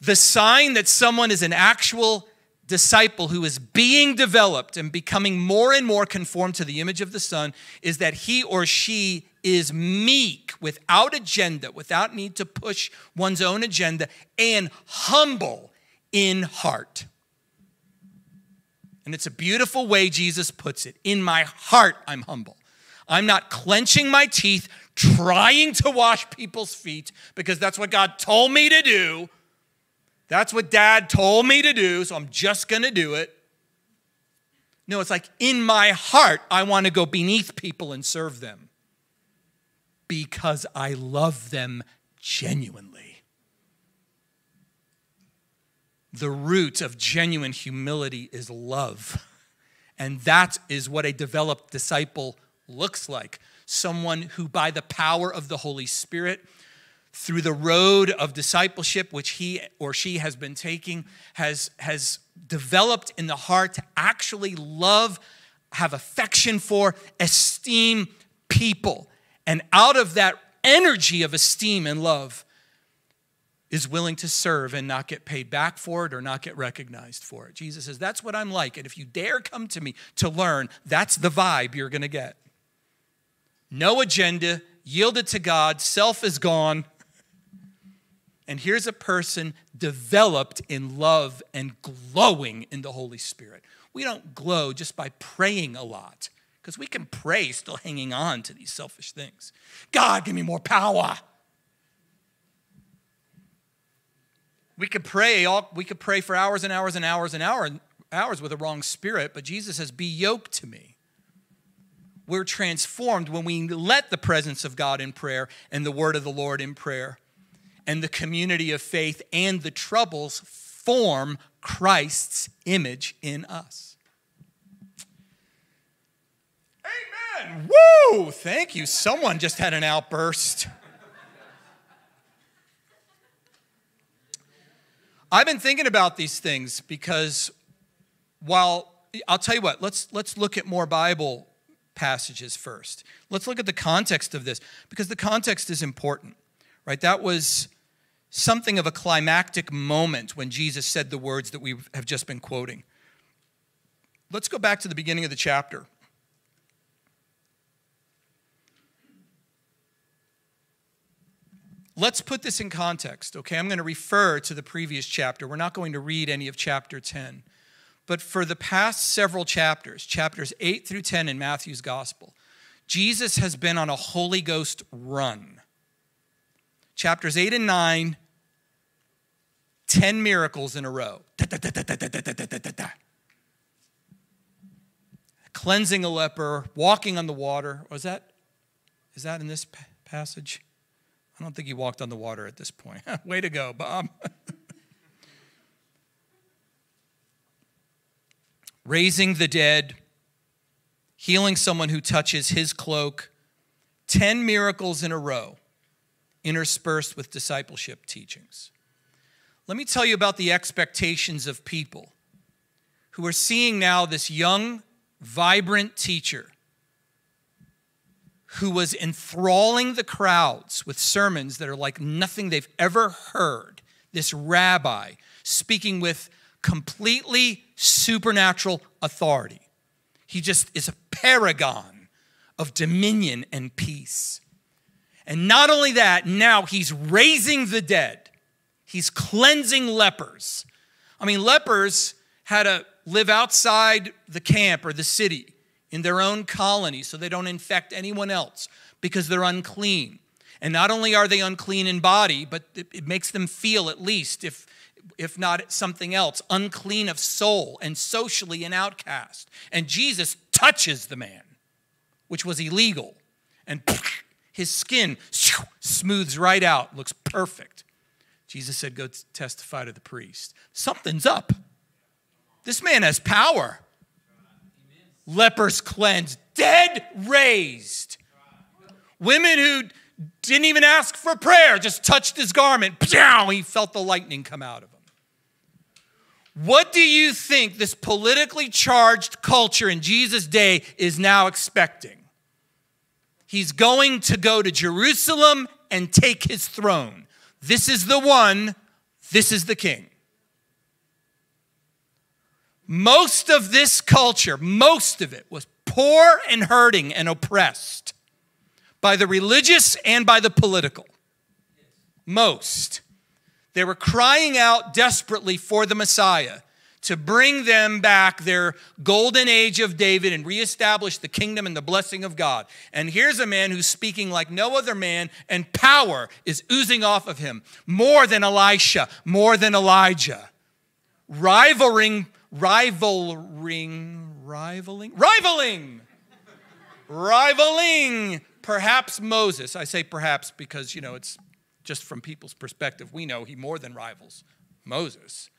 The sign that someone is an actual disciple who is being developed and becoming more and more conformed to the image of the Son is that he or she is meek, without agenda, without need to push one's own agenda, and humble in heart. And it's a beautiful way Jesus puts it. In my heart, I'm humble. I'm not clenching my teeth, trying to wash people's feet because that's what God told me to do. That's what dad told me to do, so I'm just going to do it. No, it's like in my heart, I want to go beneath people and serve them because I love them genuinely. The root of genuine humility is love. And that is what a developed disciple looks like someone who, by the power of the Holy Spirit, through the road of discipleship, which he or she has been taking, has, has developed in the heart to actually love, have affection for, esteem people. And out of that energy of esteem and love, is willing to serve and not get paid back for it or not get recognized for it. Jesus says, That's what I'm like. And if you dare come to me to learn, that's the vibe you're going to get. No agenda, yielded to God, self is gone. And here's a person developed in love and glowing in the Holy Spirit. We don't glow just by praying a lot, because we can pray still hanging on to these selfish things. God, give me more power. We could pray all we could pray for hours and hours and hours and hours hours with a wrong spirit, but Jesus says, Be yoked to me. We're transformed when we let the presence of God in prayer and the word of the Lord in prayer and the community of faith and the troubles form Christ's image in us. Amen. Thank you. Someone just had an outburst. I've been thinking about these things because while I'll tell you what, let's let's look at more Bible passages first. Let's look at the context of this because the context is important. Right? That was something of a climactic moment when Jesus said the words that we have just been quoting. Let's go back to the beginning of the chapter. Let's put this in context, okay? I'm going to refer to the previous chapter. We're not going to read any of chapter 10. But for the past several chapters, chapters 8 through 10 in Matthew's gospel, Jesus has been on a Holy Ghost run. Chapters 8 and 9 10 miracles in a row. Cleansing a leper, walking on the water. Was that, is that in this passage? I don't think he walked on the water at this point. Way to go, Bob. Raising the dead, healing someone who touches his cloak. 10 miracles in a row, interspersed with discipleship teachings. Let me tell you about the expectations of people who are seeing now this young, vibrant teacher who was enthralling the crowds with sermons that are like nothing they've ever heard. This rabbi speaking with completely supernatural authority. He just is a paragon of dominion and peace. And not only that, now he's raising the dead, he's cleansing lepers. I mean, lepers had to live outside the camp or the city in their own colony so they don't infect anyone else because they're unclean. And not only are they unclean in body, but it makes them feel at least, if, if not something else, unclean of soul and socially an outcast. And Jesus touches the man, which was illegal. And his skin smooths right out, looks perfect. Jesus said, Go testify to the priest. Something's up. This man has power lepers cleansed, dead raised. Women who didn't even ask for prayer, just touched his garment. Pow, he felt the lightning come out of him. What do you think this politically charged culture in Jesus' day is now expecting? He's going to go to Jerusalem and take his throne. This is the one, this is the king. Most of this culture, most of it was poor and hurting and oppressed by the religious and by the political. Most. They were crying out desperately for the Messiah to bring them back their golden age of David and reestablish the kingdom and the blessing of God. And here's a man who's speaking like no other man, and power is oozing off of him more than Elisha, more than Elijah. Rivaling rivaling, rivaling, rivaling, rivaling perhaps Moses. I say perhaps because, you know, it's just from people's perspective. We know he more than rivals Moses.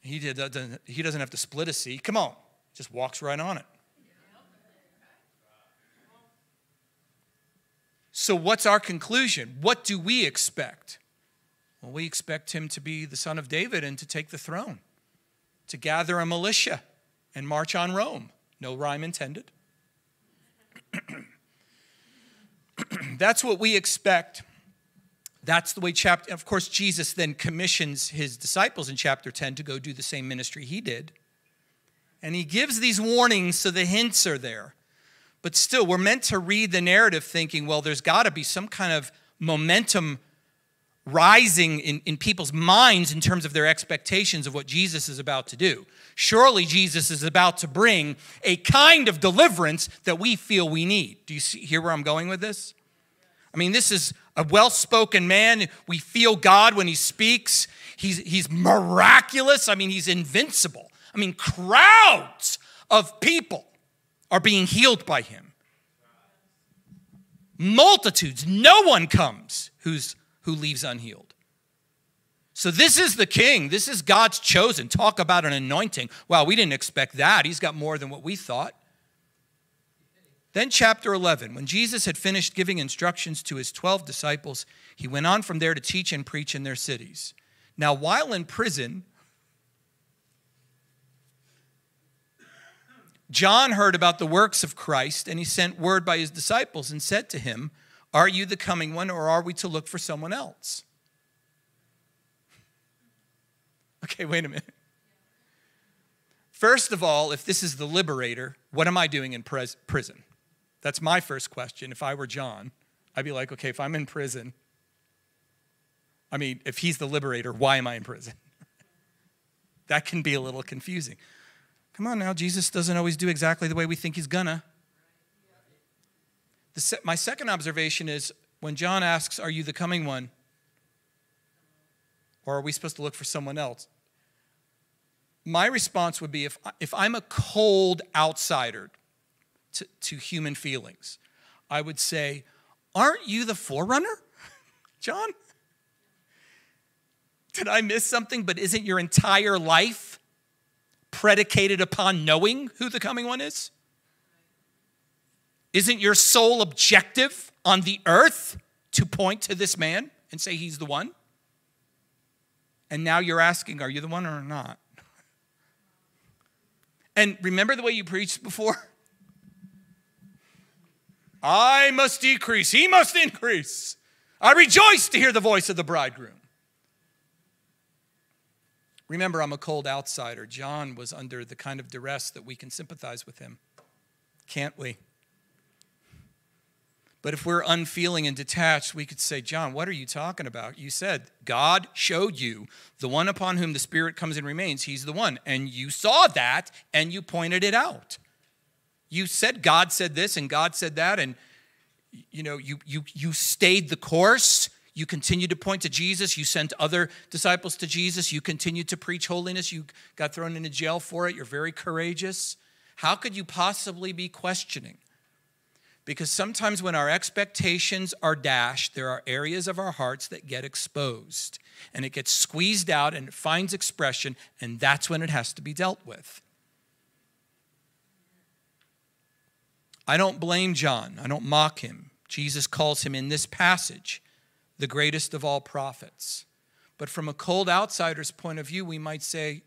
He, did, uh, he doesn't have to split a sea. Come on, just walks right on it. So, what's our conclusion? What do we expect? Well, we expect him to be the son of David and to take the throne to gather a militia and march on Rome. No rhyme intended. That's what we expect. That's the way chapter of course Jesus then commissions his disciples in chapter 10 to go do the same ministry he did. And he gives these warnings so the hints are there. But still we're meant to read the narrative thinking well there's got to be some kind of momentum rising in, in people's minds in terms of their expectations of what Jesus is about to do. Surely Jesus is about to bring a kind of deliverance that we feel we need. Do you see, hear where I'm going with this? I mean, this is a well spoken man. We feel God when he speaks. He's, he's miraculous. I mean, he's invincible. I mean, crowds of people are being healed by him. Multitudes. No one comes who's who leaves unhealed. So, this is the king. This is God's chosen. Talk about an anointing. Wow, we didn't expect that. He's got more than what we thought. Then, chapter 11, when Jesus had finished giving instructions to his 12 disciples, he went on from there to teach and preach in their cities. Now, while in prison, John heard about the works of Christ, and he sent word by his disciples and said to him, are you the coming one, or are we to look for someone else? Okay, wait a minute. First of all, if this is the liberator, what am I doing in pres- prison? That's my first question. If I were John, I'd be like, okay, if I'm in prison, I mean, if he's the liberator, why am I in prison? that can be a little confusing. Come on now, Jesus doesn't always do exactly the way we think he's gonna. The, my second observation is when John asks, Are you the coming one? Or are we supposed to look for someone else? My response would be if, if I'm a cold outsider to, to human feelings, I would say, Aren't you the forerunner, John? Did I miss something? But isn't your entire life predicated upon knowing who the coming one is? Isn't your sole objective on the earth to point to this man and say he's the one? And now you're asking, are you the one or not? And remember the way you preached before? I must decrease, he must increase. I rejoice to hear the voice of the bridegroom. Remember, I'm a cold outsider. John was under the kind of duress that we can sympathize with him. Can't we? But if we're unfeeling and detached, we could say, John, what are you talking about? You said, God showed you the one upon whom the Spirit comes and remains. He's the one. And you saw that and you pointed it out. You said God said this and God said that. And, you know, you, you, you stayed the course. You continued to point to Jesus. You sent other disciples to Jesus. You continued to preach holiness. You got thrown into jail for it. You're very courageous. How could you possibly be questioning? Because sometimes when our expectations are dashed, there are areas of our hearts that get exposed and it gets squeezed out and it finds expression, and that's when it has to be dealt with. I don't blame John, I don't mock him. Jesus calls him in this passage the greatest of all prophets. But from a cold outsider's point of view, we might say,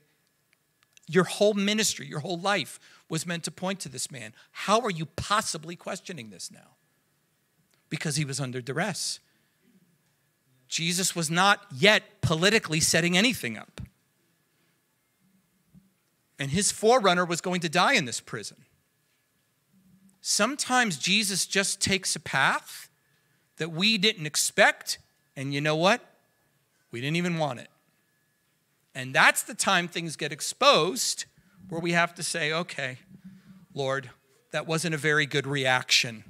your whole ministry, your whole life was meant to point to this man. How are you possibly questioning this now? Because he was under duress. Jesus was not yet politically setting anything up. And his forerunner was going to die in this prison. Sometimes Jesus just takes a path that we didn't expect, and you know what? We didn't even want it. And that's the time things get exposed where we have to say, okay, Lord, that wasn't a very good reaction.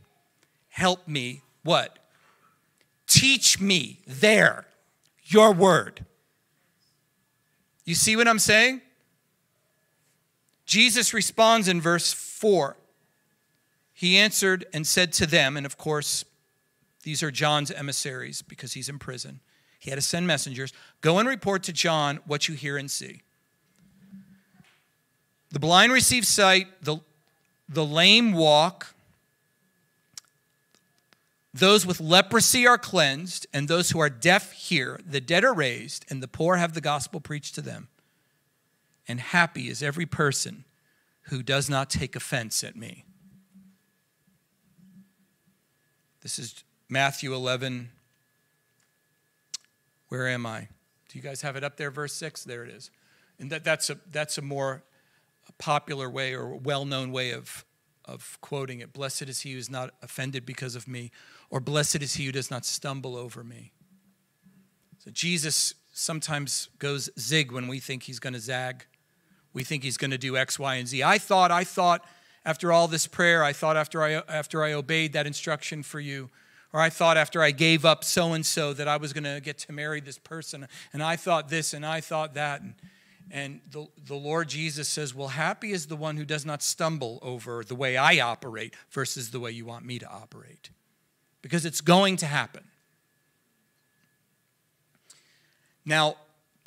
Help me, what? Teach me there your word. You see what I'm saying? Jesus responds in verse 4. He answered and said to them, and of course, these are John's emissaries because he's in prison. He had to send messengers go and report to John what you hear and see. The blind receive sight, the, the lame walk, those with leprosy are cleansed, and those who are deaf hear, the dead are raised, and the poor have the gospel preached to them. And happy is every person who does not take offense at me. This is Matthew 11, where am I? Do you guys have it up there, verse 6? There it is. And that, that's, a, that's a more popular way or well known way of, of quoting it. Blessed is he who is not offended because of me, or blessed is he who does not stumble over me. So Jesus sometimes goes zig when we think he's going to zag. We think he's going to do X, Y, and Z. I thought, I thought after all this prayer, I thought after I, after I obeyed that instruction for you, or I thought after I gave up so and so that I was going to get to marry this person, and I thought this and I thought that. And, and the, the Lord Jesus says, Well, happy is the one who does not stumble over the way I operate versus the way you want me to operate. Because it's going to happen. Now,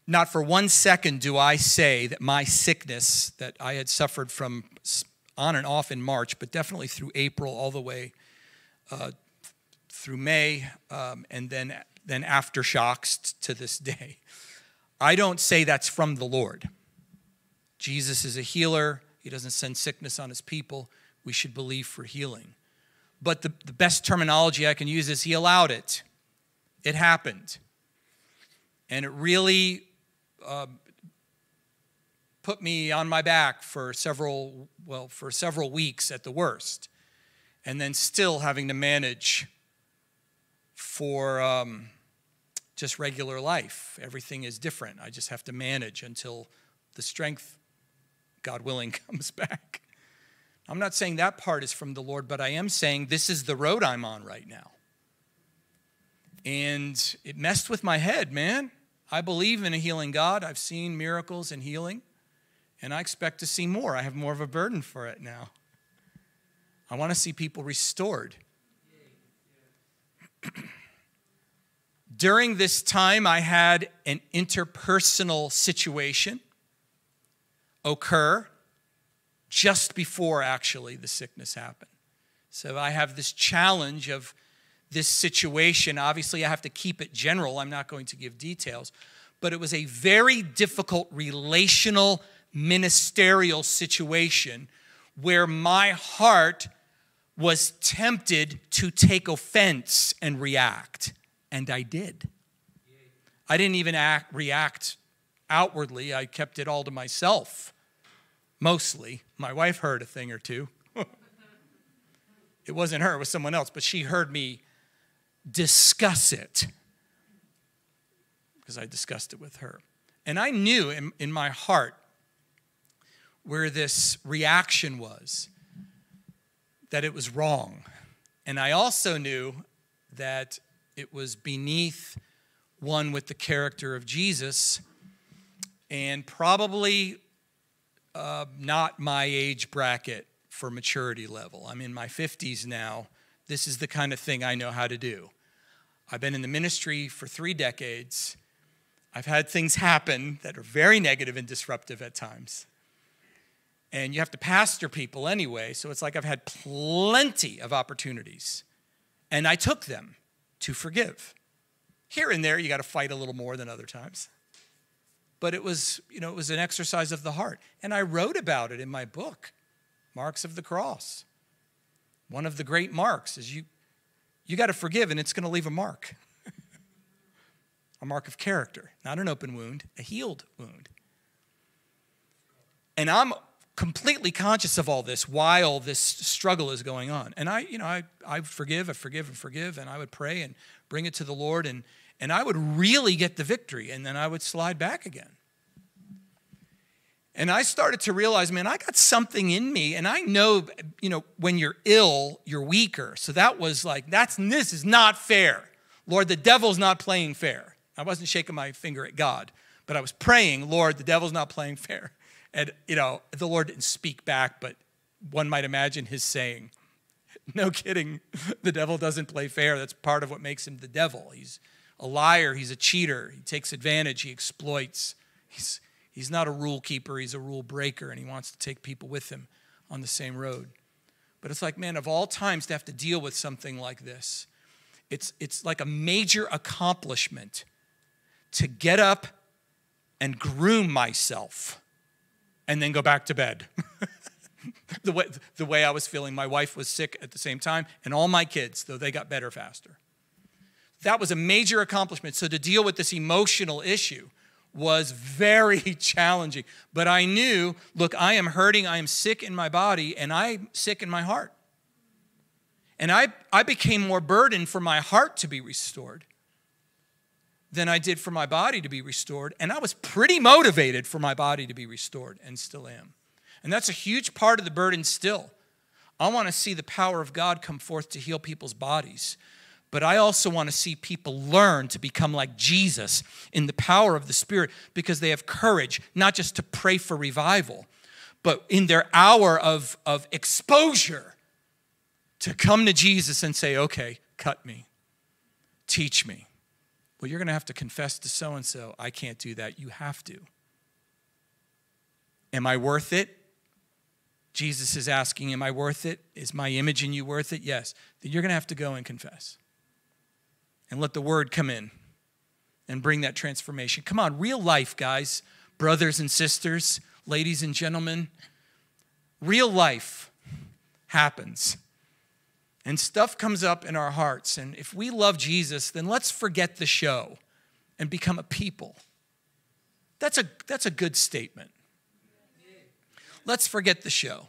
not for one second do I say that my sickness that I had suffered from on and off in March, but definitely through April all the way uh, through May, um, and then, then aftershocks to this day. I don't say that's from the Lord. Jesus is a healer, He doesn't send sickness on His people. We should believe for healing. But the, the best terminology I can use is He allowed it, it happened. And it really uh, put me on my back for several, well, for several weeks at the worst. And then still having to manage for um, just regular life. Everything is different. I just have to manage until the strength, God willing, comes back. I'm not saying that part is from the Lord, but I am saying this is the road I'm on right now. And it messed with my head, man. I believe in a healing God. I've seen miracles and healing, and I expect to see more. I have more of a burden for it now. I want to see people restored. During this time, I had an interpersonal situation occur just before actually the sickness happened. So I have this challenge of this situation. Obviously, I have to keep it general. I'm not going to give details. But it was a very difficult relational, ministerial situation where my heart was tempted to take offense and react. And I did. I didn't even act, react outwardly, I kept it all to myself, mostly. My wife heard a thing or two. it wasn't her, it was someone else, but she heard me discuss it because I discussed it with her. And I knew in, in my heart where this reaction was that it was wrong. And I also knew that it was beneath one with the character of Jesus and probably uh, not my age bracket for maturity level. I'm in my 50s now. This is the kind of thing I know how to do. I've been in the ministry for three decades. I've had things happen that are very negative and disruptive at times. And you have to pastor people anyway, so it's like I've had plenty of opportunities. And I took them to forgive. Here and there, you got to fight a little more than other times. But it was, you know, it was an exercise of the heart. And I wrote about it in my book, Marks of the Cross. One of the great marks is you you got to forgive and it's going to leave a mark. a mark of character, not an open wound, a healed wound. And I'm completely conscious of all this while this struggle is going on. And I, you know, I, I forgive, I forgive and forgive, and I would pray and bring it to the Lord, and, and I would really get the victory, and then I would slide back again. And I started to realize, man, I got something in me. And I know, you know, when you're ill, you're weaker. So that was like, that's this is not fair. Lord, the devil's not playing fair. I wasn't shaking my finger at God, but I was praying, Lord, the devil's not playing fair. And, you know, the Lord didn't speak back, but one might imagine his saying, No kidding, the devil doesn't play fair. That's part of what makes him the devil. He's a liar, he's a cheater, he takes advantage, he exploits. He's, He's not a rule keeper, he's a rule breaker, and he wants to take people with him on the same road. But it's like, man, of all times to have to deal with something like this, it's, it's like a major accomplishment to get up and groom myself and then go back to bed. the, way, the way I was feeling. My wife was sick at the same time, and all my kids, though they got better faster. That was a major accomplishment. So, to deal with this emotional issue, was very challenging. But I knew, look, I am hurting, I am sick in my body, and I'm sick in my heart. And I, I became more burdened for my heart to be restored than I did for my body to be restored. And I was pretty motivated for my body to be restored, and still am. And that's a huge part of the burden still. I want to see the power of God come forth to heal people's bodies. But I also want to see people learn to become like Jesus in the power of the Spirit because they have courage, not just to pray for revival, but in their hour of, of exposure to come to Jesus and say, okay, cut me, teach me. Well, you're going to have to confess to so and so, I can't do that. You have to. Am I worth it? Jesus is asking, Am I worth it? Is my image in you worth it? Yes. Then you're going to have to go and confess and let the word come in and bring that transformation. Come on, real life, guys, brothers and sisters, ladies and gentlemen. Real life happens. And stuff comes up in our hearts. And if we love Jesus, then let's forget the show and become a people. That's a, that's a good statement. Let's forget the show.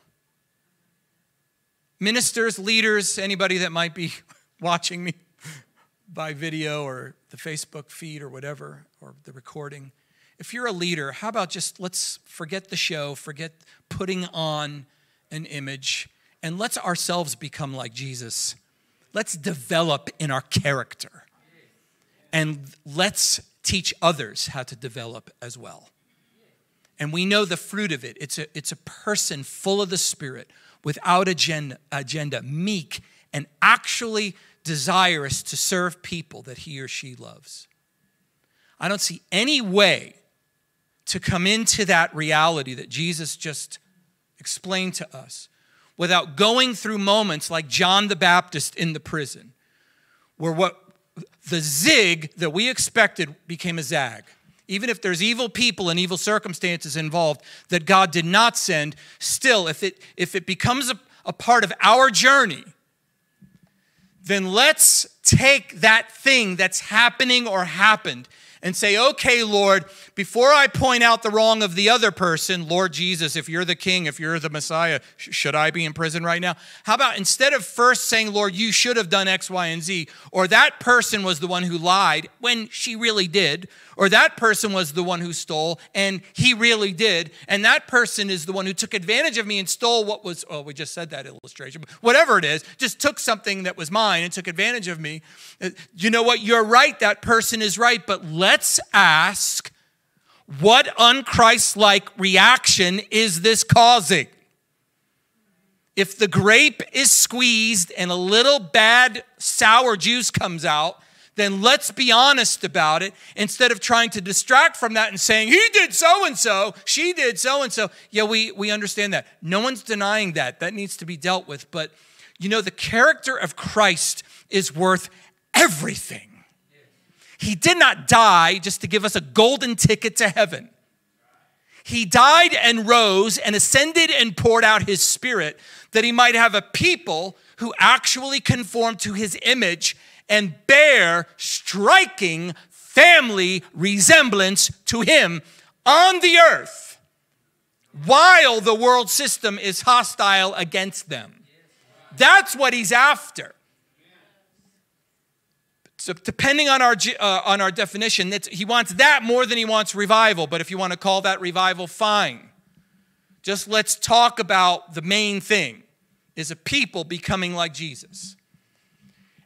Ministers, leaders, anybody that might be watching me, by video or the Facebook feed or whatever, or the recording. If you're a leader, how about just let's forget the show, forget putting on an image, and let's ourselves become like Jesus. Let's develop in our character. And let's teach others how to develop as well. And we know the fruit of it. It's a, it's a person full of the Spirit, without agenda, agenda meek, and actually desirous to serve people that he or she loves. I don't see any way to come into that reality that Jesus just explained to us without going through moments like John the Baptist in the prison, where what the zig that we expected became a zag. Even if there's evil people and evil circumstances involved that God did not send, still, if it, if it becomes a, a part of our journey, then let's take that thing that's happening or happened and say, okay, Lord, before I point out the wrong of the other person, Lord Jesus, if you're the king, if you're the Messiah, sh- should I be in prison right now? How about instead of first saying, Lord, you should have done X, Y, and Z, or that person was the one who lied when she really did, or that person was the one who stole and he really did, and that person is the one who took advantage of me and stole what was, oh, we just said that illustration, whatever it is, just took something that was mine and took advantage of me. Uh, you know what? You're right, that person is right, but let's ask what unchristlike reaction is this causing? If the grape is squeezed and a little bad sour juice comes out, then let's be honest about it instead of trying to distract from that and saying, he did so and so, she did so and so. Yeah, we, we understand that. No one's denying that. That needs to be dealt with. But you know, the character of Christ is worth everything. He did not die just to give us a golden ticket to heaven. He died and rose and ascended and poured out his spirit that he might have a people who actually conform to his image and bear striking family resemblance to him on the earth while the world system is hostile against them. That's what he's after. So, depending on our, uh, on our definition, he wants that more than he wants revival. But if you want to call that revival, fine. Just let's talk about the main thing is a people becoming like Jesus.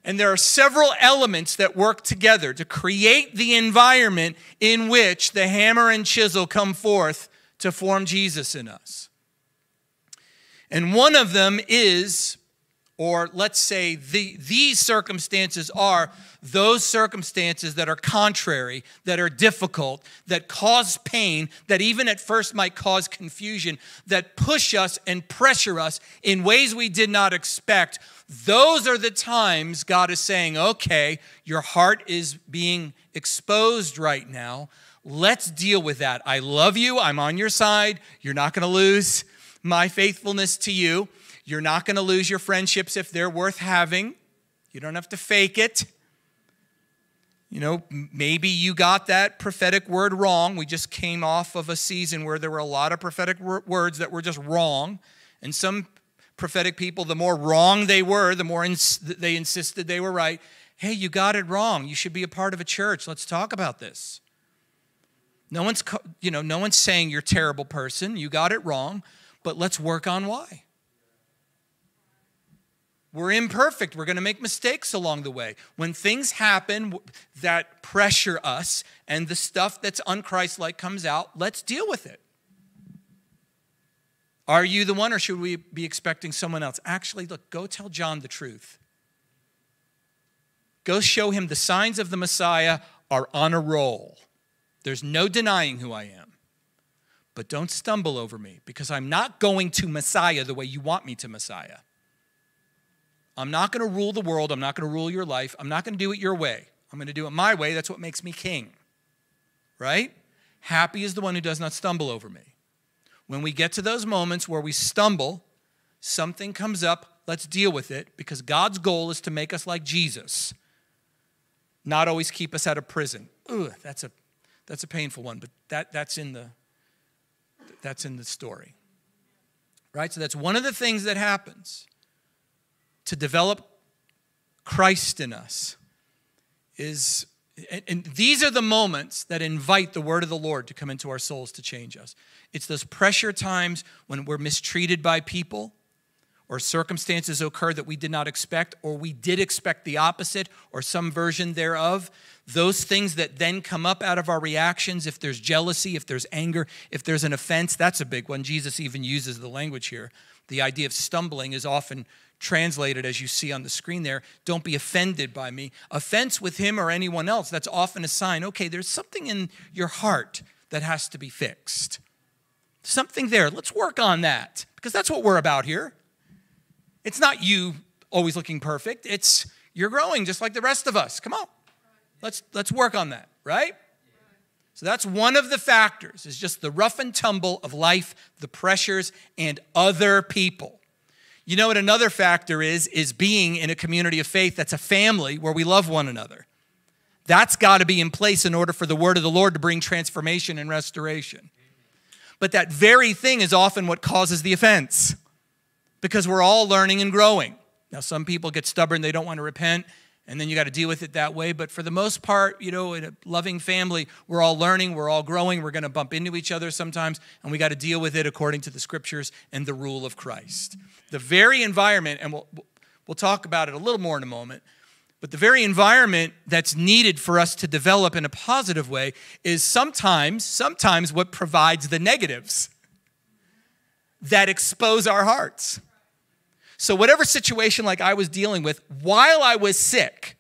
And there are several elements that work together to create the environment in which the hammer and chisel come forth to form Jesus in us. And one of them is, or let's say the, these circumstances are those circumstances that are contrary, that are difficult, that cause pain, that even at first might cause confusion, that push us and pressure us in ways we did not expect, those are the times God is saying, okay, your heart is being exposed right now. Let's deal with that. I love you. I'm on your side. You're not going to lose my faithfulness to you. You're not going to lose your friendships if they're worth having. You don't have to fake it. You know, maybe you got that prophetic word wrong. We just came off of a season where there were a lot of prophetic words that were just wrong. And some prophetic people, the more wrong they were, the more ins- they insisted they were right. Hey, you got it wrong. You should be a part of a church. Let's talk about this. No one's, you know, no one's saying you're a terrible person. You got it wrong, but let's work on why. We're imperfect. We're going to make mistakes along the way. When things happen that pressure us and the stuff that's unchristlike comes out, let's deal with it. Are you the one, or should we be expecting someone else? Actually, look, go tell John the truth. Go show him the signs of the Messiah are on a roll. There's no denying who I am. But don't stumble over me because I'm not going to Messiah the way you want me to Messiah. I'm not going to rule the world. I'm not going to rule your life. I'm not going to do it your way. I'm going to do it my way. That's what makes me king. Right? Happy is the one who does not stumble over me. When we get to those moments where we stumble, something comes up, let's deal with it because God's goal is to make us like Jesus, not always keep us out of prison. Ugh, that's a that's a painful one, but that, that's in the that's in the story. Right? So that's one of the things that happens to develop Christ in us is and, these are the moments that invite the word of the Lord to come into our souls to change us. It's those pressure times when we're mistreated by people or circumstances occur that we did not expect, or we did expect the opposite, or some version thereof. Those things that then come up out of our reactions, if there's jealousy, if there's anger, if there's an offense, that's a big one. Jesus even uses the language here. The idea of stumbling is often translated as you see on the screen there don't be offended by me. Offense with him or anyone else, that's often a sign okay, there's something in your heart that has to be fixed something there. Let's work on that because that's what we're about here. It's not you always looking perfect. It's you're growing just like the rest of us. Come on. Let's let's work on that, right? So that's one of the factors is just the rough and tumble of life, the pressures and other people. You know what another factor is is being in a community of faith that's a family where we love one another. That's got to be in place in order for the word of the Lord to bring transformation and restoration. But that very thing is often what causes the offense because we're all learning and growing. Now, some people get stubborn, they don't want to repent, and then you got to deal with it that way. But for the most part, you know, in a loving family, we're all learning, we're all growing, we're going to bump into each other sometimes, and we got to deal with it according to the scriptures and the rule of Christ. The very environment, and we'll, we'll talk about it a little more in a moment, but the very environment that's needed for us to develop in a positive way is sometimes, sometimes what provides the negatives that expose our hearts. So, whatever situation like I was dealing with while I was sick,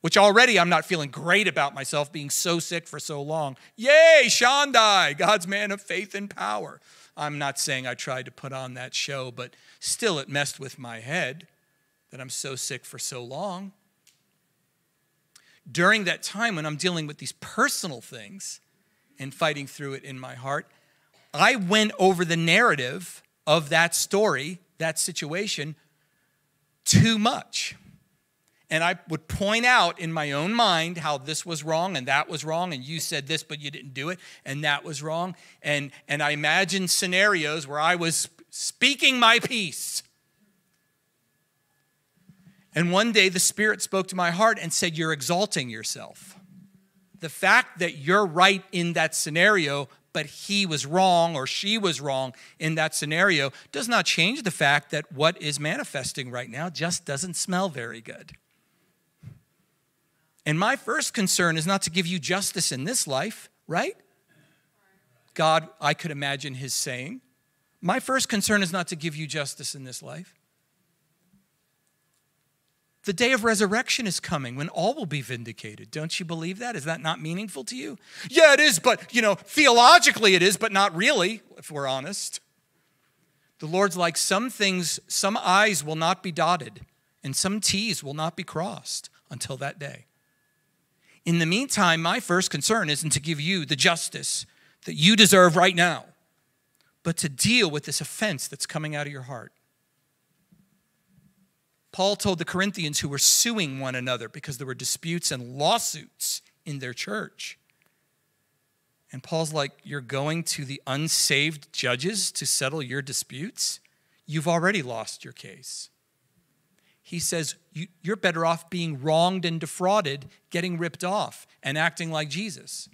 which already I'm not feeling great about myself being so sick for so long. Yay, Shandai, God's man of faith and power. I'm not saying I tried to put on that show, but still it messed with my head that I'm so sick for so long. During that time when I'm dealing with these personal things and fighting through it in my heart, I went over the narrative of that story, that situation, too much. And I would point out in my own mind how this was wrong and that was wrong, and you said this, but you didn't do it, and that was wrong. And, and I imagined scenarios where I was speaking my piece and one day the Spirit spoke to my heart and said, You're exalting yourself. The fact that you're right in that scenario, but he was wrong or she was wrong in that scenario, does not change the fact that what is manifesting right now just doesn't smell very good. And my first concern is not to give you justice in this life, right? God, I could imagine his saying. My first concern is not to give you justice in this life. The day of resurrection is coming when all will be vindicated. Don't you believe that? Is that not meaningful to you? Yeah, it is, but, you know, theologically it is, but not really, if we're honest. The Lord's like some things, some I's will not be dotted, and some T's will not be crossed until that day. In the meantime, my first concern isn't to give you the justice that you deserve right now, but to deal with this offense that's coming out of your heart. Paul told the Corinthians who were suing one another because there were disputes and lawsuits in their church. And Paul's like, You're going to the unsaved judges to settle your disputes? You've already lost your case. He says, You're better off being wronged and defrauded, getting ripped off, and acting like Jesus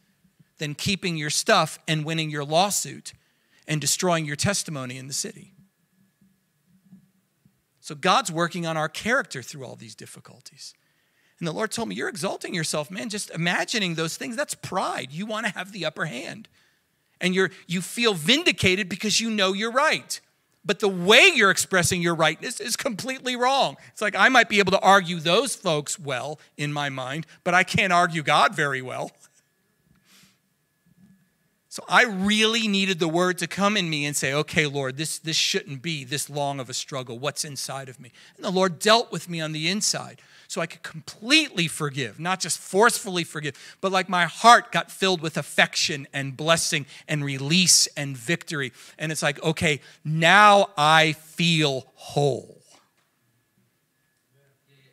than keeping your stuff and winning your lawsuit and destroying your testimony in the city. So God's working on our character through all these difficulties. And the Lord told me, You're exalting yourself, man. Just imagining those things, that's pride. You want to have the upper hand. And you're, you feel vindicated because you know you're right. But the way you're expressing your rightness is completely wrong. It's like I might be able to argue those folks well in my mind, but I can't argue God very well. So I really needed the word to come in me and say, okay, Lord, this, this shouldn't be this long of a struggle. What's inside of me? And the Lord dealt with me on the inside so I could completely forgive, not just forcefully forgive, but like my heart got filled with affection and blessing and release and victory. And it's like, okay, now I feel whole.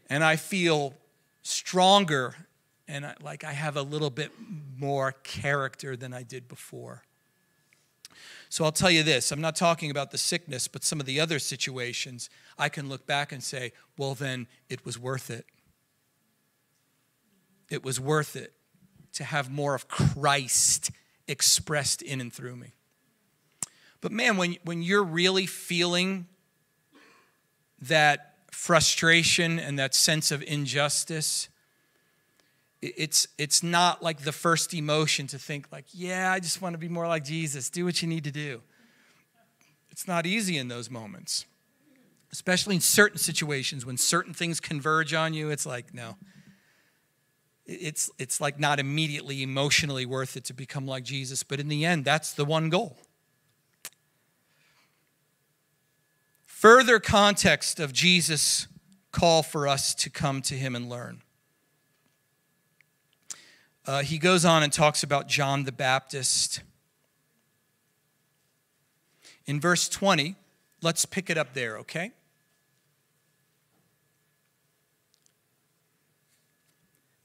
And I feel stronger and I, like I have a little bit more character than I did before. So I'll tell you this I'm not talking about the sickness, but some of the other situations, I can look back and say, well, then it was worth it. It was worth it to have more of Christ expressed in and through me. But man, when, when you're really feeling that frustration and that sense of injustice, it's it's not like the first emotion to think like yeah i just want to be more like jesus. Do what you need to do. It's not easy in those moments especially in certain situations. When certain things converge on you it's like no. It's it's like not immediately emotionally worth it to become like jesus but in the end that's the one goal. Further context of Jesus' call for us to come to him and learn. Uh, he goes on and talks about John the Baptist. In verse 20, let's pick it up there, okay?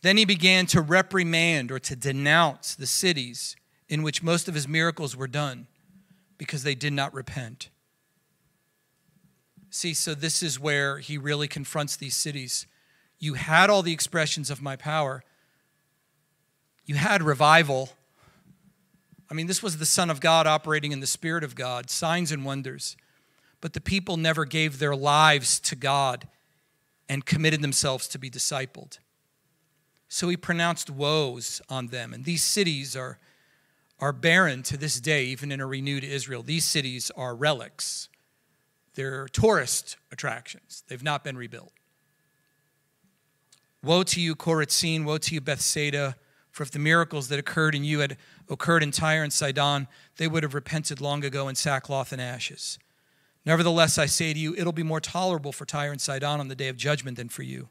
Then he began to reprimand or to denounce the cities in which most of his miracles were done because they did not repent. See, so this is where he really confronts these cities. You had all the expressions of my power, you had revival. I mean, this was the Son of God operating in the Spirit of God, signs and wonders. But the people never gave their lives to God and committed themselves to be discipled. So he pronounced woes on them. And these cities are, are barren to this day, even in a renewed Israel. These cities are relics, they're tourist attractions, they've not been rebuilt. Woe to you, Chorazin! Woe to you, Bethsaida! For if the miracles that occurred in you had occurred in Tyre and Sidon, they would have repented long ago in sackcloth and ashes. Nevertheless, I say to you, it'll be more tolerable for Tyre and Sidon on the day of judgment than for you.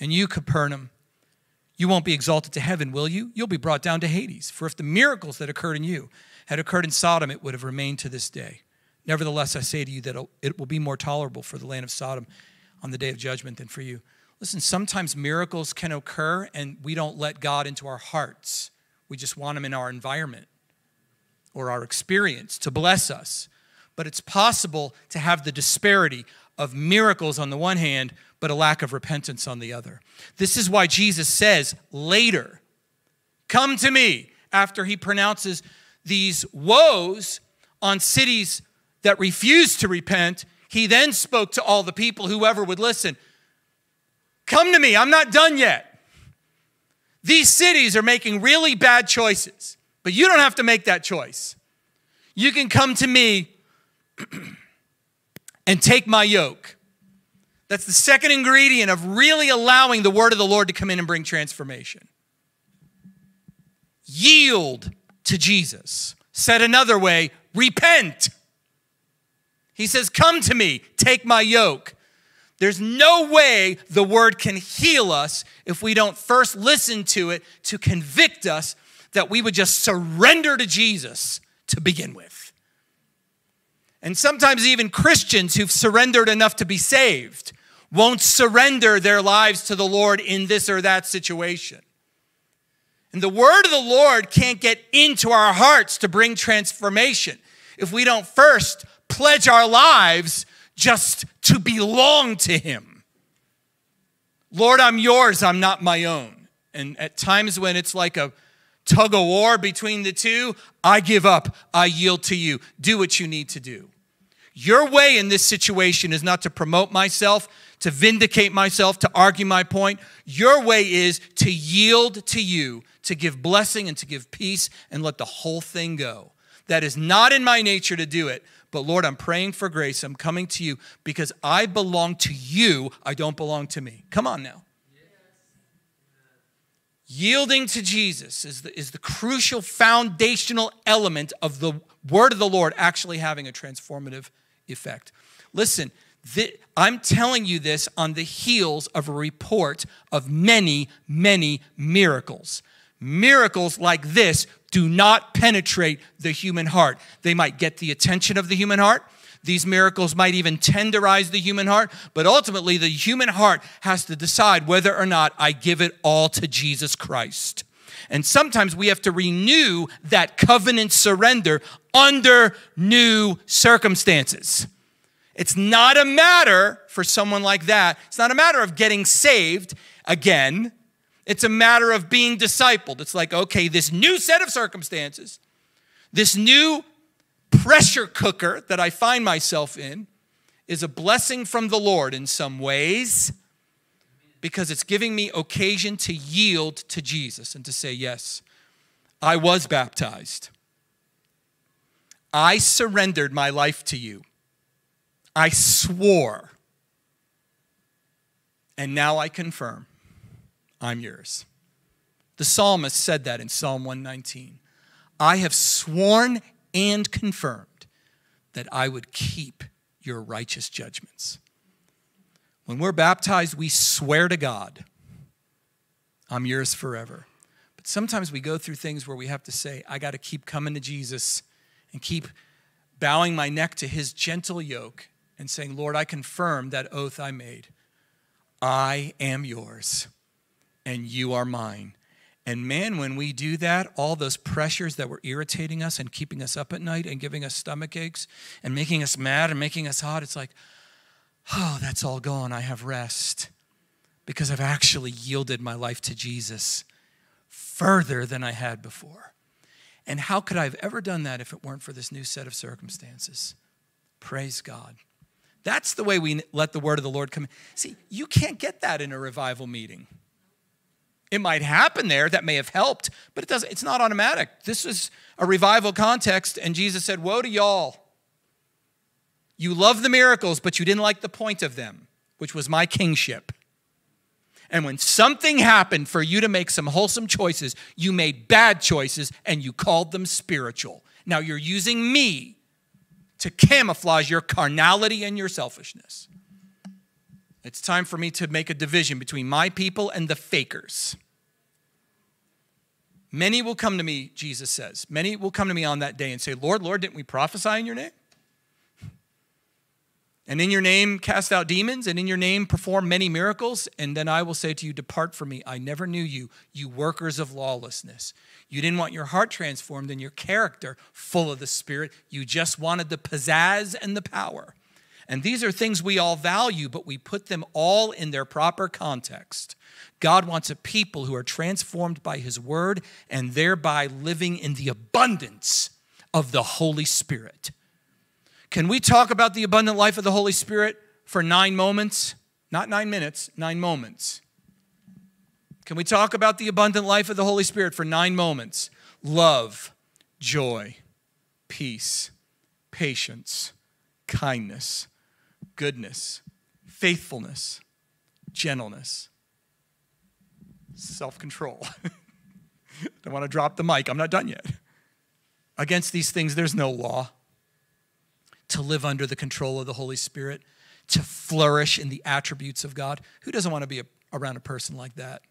And you, Capernaum, you won't be exalted to heaven, will you? You'll be brought down to Hades. For if the miracles that occurred in you had occurred in Sodom, it would have remained to this day. Nevertheless, I say to you that it will be more tolerable for the land of Sodom on the day of judgment than for you. Listen, sometimes miracles can occur and we don't let God into our hearts. We just want Him in our environment or our experience to bless us. But it's possible to have the disparity of miracles on the one hand, but a lack of repentance on the other. This is why Jesus says later, Come to me, after He pronounces these woes on cities that refuse to repent. He then spoke to all the people, whoever would listen Come to me, I'm not done yet. These cities are making really bad choices, but you don't have to make that choice. You can come to me and take my yoke. That's the second ingredient of really allowing the word of the Lord to come in and bring transformation. Yield to Jesus. Said another way, repent. He says, Come to me, take my yoke. There's no way the word can heal us if we don't first listen to it to convict us that we would just surrender to Jesus to begin with. And sometimes even Christians who've surrendered enough to be saved won't surrender their lives to the Lord in this or that situation. And the word of the Lord can't get into our hearts to bring transformation if we don't first pledge our lives just to belong to Him. Lord, I'm yours, I'm not my own. And at times when it's like a tug of war between the two, I give up, I yield to you. Do what you need to do. Your way in this situation is not to promote myself, to vindicate myself, to argue my point. Your way is to yield to you, to give blessing and to give peace and let the whole thing go. That is not in my nature to do it, but Lord, I'm praying for grace. I'm coming to you because I belong to you. I don't belong to me. Come on now. Yielding to Jesus is the, is the crucial foundational element of the word of the Lord actually having a transformative effect. Listen, th- I'm telling you this on the heels of a report of many, many miracles. Miracles like this do not penetrate the human heart. They might get the attention of the human heart. These miracles might even tenderize the human heart, but ultimately, the human heart has to decide whether or not I give it all to Jesus Christ. And sometimes we have to renew that covenant surrender under new circumstances. It's not a matter for someone like that, it's not a matter of getting saved again. It's a matter of being discipled. It's like, okay, this new set of circumstances, this new pressure cooker that I find myself in is a blessing from the Lord in some ways because it's giving me occasion to yield to Jesus and to say, Yes, I was baptized. I surrendered my life to you. I swore. And now I confirm I'm yours. The psalmist said that in Psalm 119. I have sworn and confirmed that I would keep your righteous judgments. When we're baptized, we swear to God, I'm yours forever. But sometimes we go through things where we have to say, I got to keep coming to Jesus and keep bowing my neck to his gentle yoke and saying, Lord, I confirm that oath I made. I am yours and you are mine. And man, when we do that, all those pressures that were irritating us and keeping us up at night and giving us stomach aches and making us mad and making us hot, it's like, oh, that's all gone. I have rest because I've actually yielded my life to Jesus further than I had before. And how could I have ever done that if it weren't for this new set of circumstances? Praise God. That's the way we let the word of the Lord come. See, you can't get that in a revival meeting. It might happen there, that may have helped, but it doesn't, it's not automatic. This is a revival context, and Jesus said, Woe to y'all. You love the miracles, but you didn't like the point of them, which was my kingship. And when something happened for you to make some wholesome choices, you made bad choices and you called them spiritual. Now you're using me to camouflage your carnality and your selfishness. It's time for me to make a division between my people and the fakers. Many will come to me, Jesus says. Many will come to me on that day and say, Lord, Lord, didn't we prophesy in your name? And in your name cast out demons, and in your name perform many miracles. And then I will say to you, Depart from me. I never knew you, you workers of lawlessness. You didn't want your heart transformed and your character full of the Spirit. You just wanted the pizzazz and the power. And these are things we all value, but we put them all in their proper context. God wants a people who are transformed by His Word and thereby living in the abundance of the Holy Spirit. Can we talk about the abundant life of the Holy Spirit for nine moments? Not nine minutes, nine moments. Can we talk about the abundant life of the Holy Spirit for nine moments? Love, joy, peace, patience, kindness, goodness, faithfulness, gentleness, self control. I want to drop the mic. I'm not done yet. Against these things, there's no law to live under the control of the Holy Spirit, to flourish in the attributes of God. Who doesn't want to be a, around a person like that?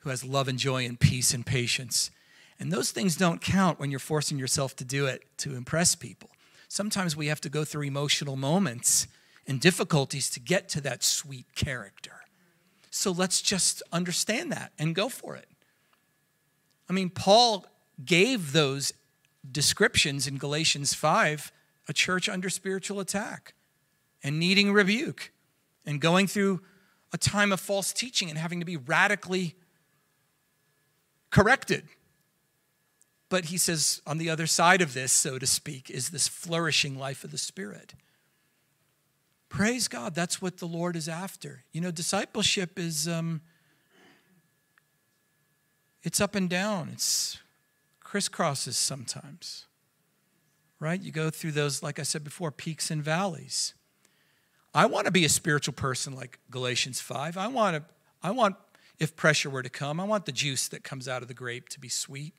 Who has love and joy and peace and patience. And those things don't count when you're forcing yourself to do it to impress people. Sometimes we have to go through emotional moments and difficulties to get to that sweet character. So let's just understand that and go for it. I mean, Paul gave those descriptions in Galatians 5 a church under spiritual attack and needing rebuke and going through a time of false teaching and having to be radically corrected. But he says, on the other side of this, so to speak, is this flourishing life of the Spirit. Praise God, that's what the Lord is after. You know, discipleship is um, it's up and down. It's crisscrosses sometimes, right? You go through those, like I said before, peaks and valleys. I want to be a spiritual person like Galatians 5. I want to, I want, if pressure were to come, I want the juice that comes out of the grape to be sweet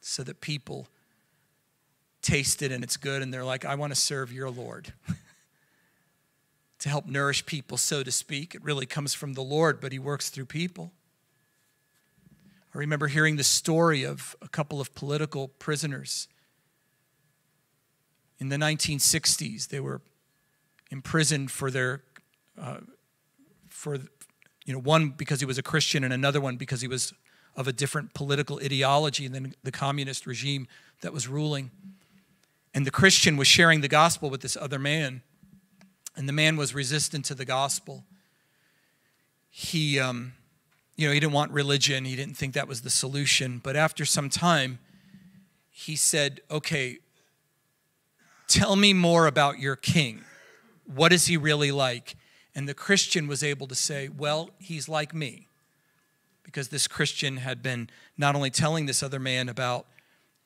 so that people taste it and it's good and they're like, I want to serve your Lord. to help nourish people, so to speak. It really comes from the Lord, but He works through people. I remember hearing the story of a couple of political prisoners. In the 1960s, they were imprisoned for their, uh, for, you know, one because he was a Christian and another one because he was of a different political ideology than the communist regime that was ruling. And the Christian was sharing the gospel with this other man, and the man was resistant to the gospel. He, um, you know, he didn't want religion. He didn't think that was the solution. But after some time, he said, Okay, tell me more about your king. What is he really like? And the Christian was able to say, Well, he's like me. Because this Christian had been not only telling this other man about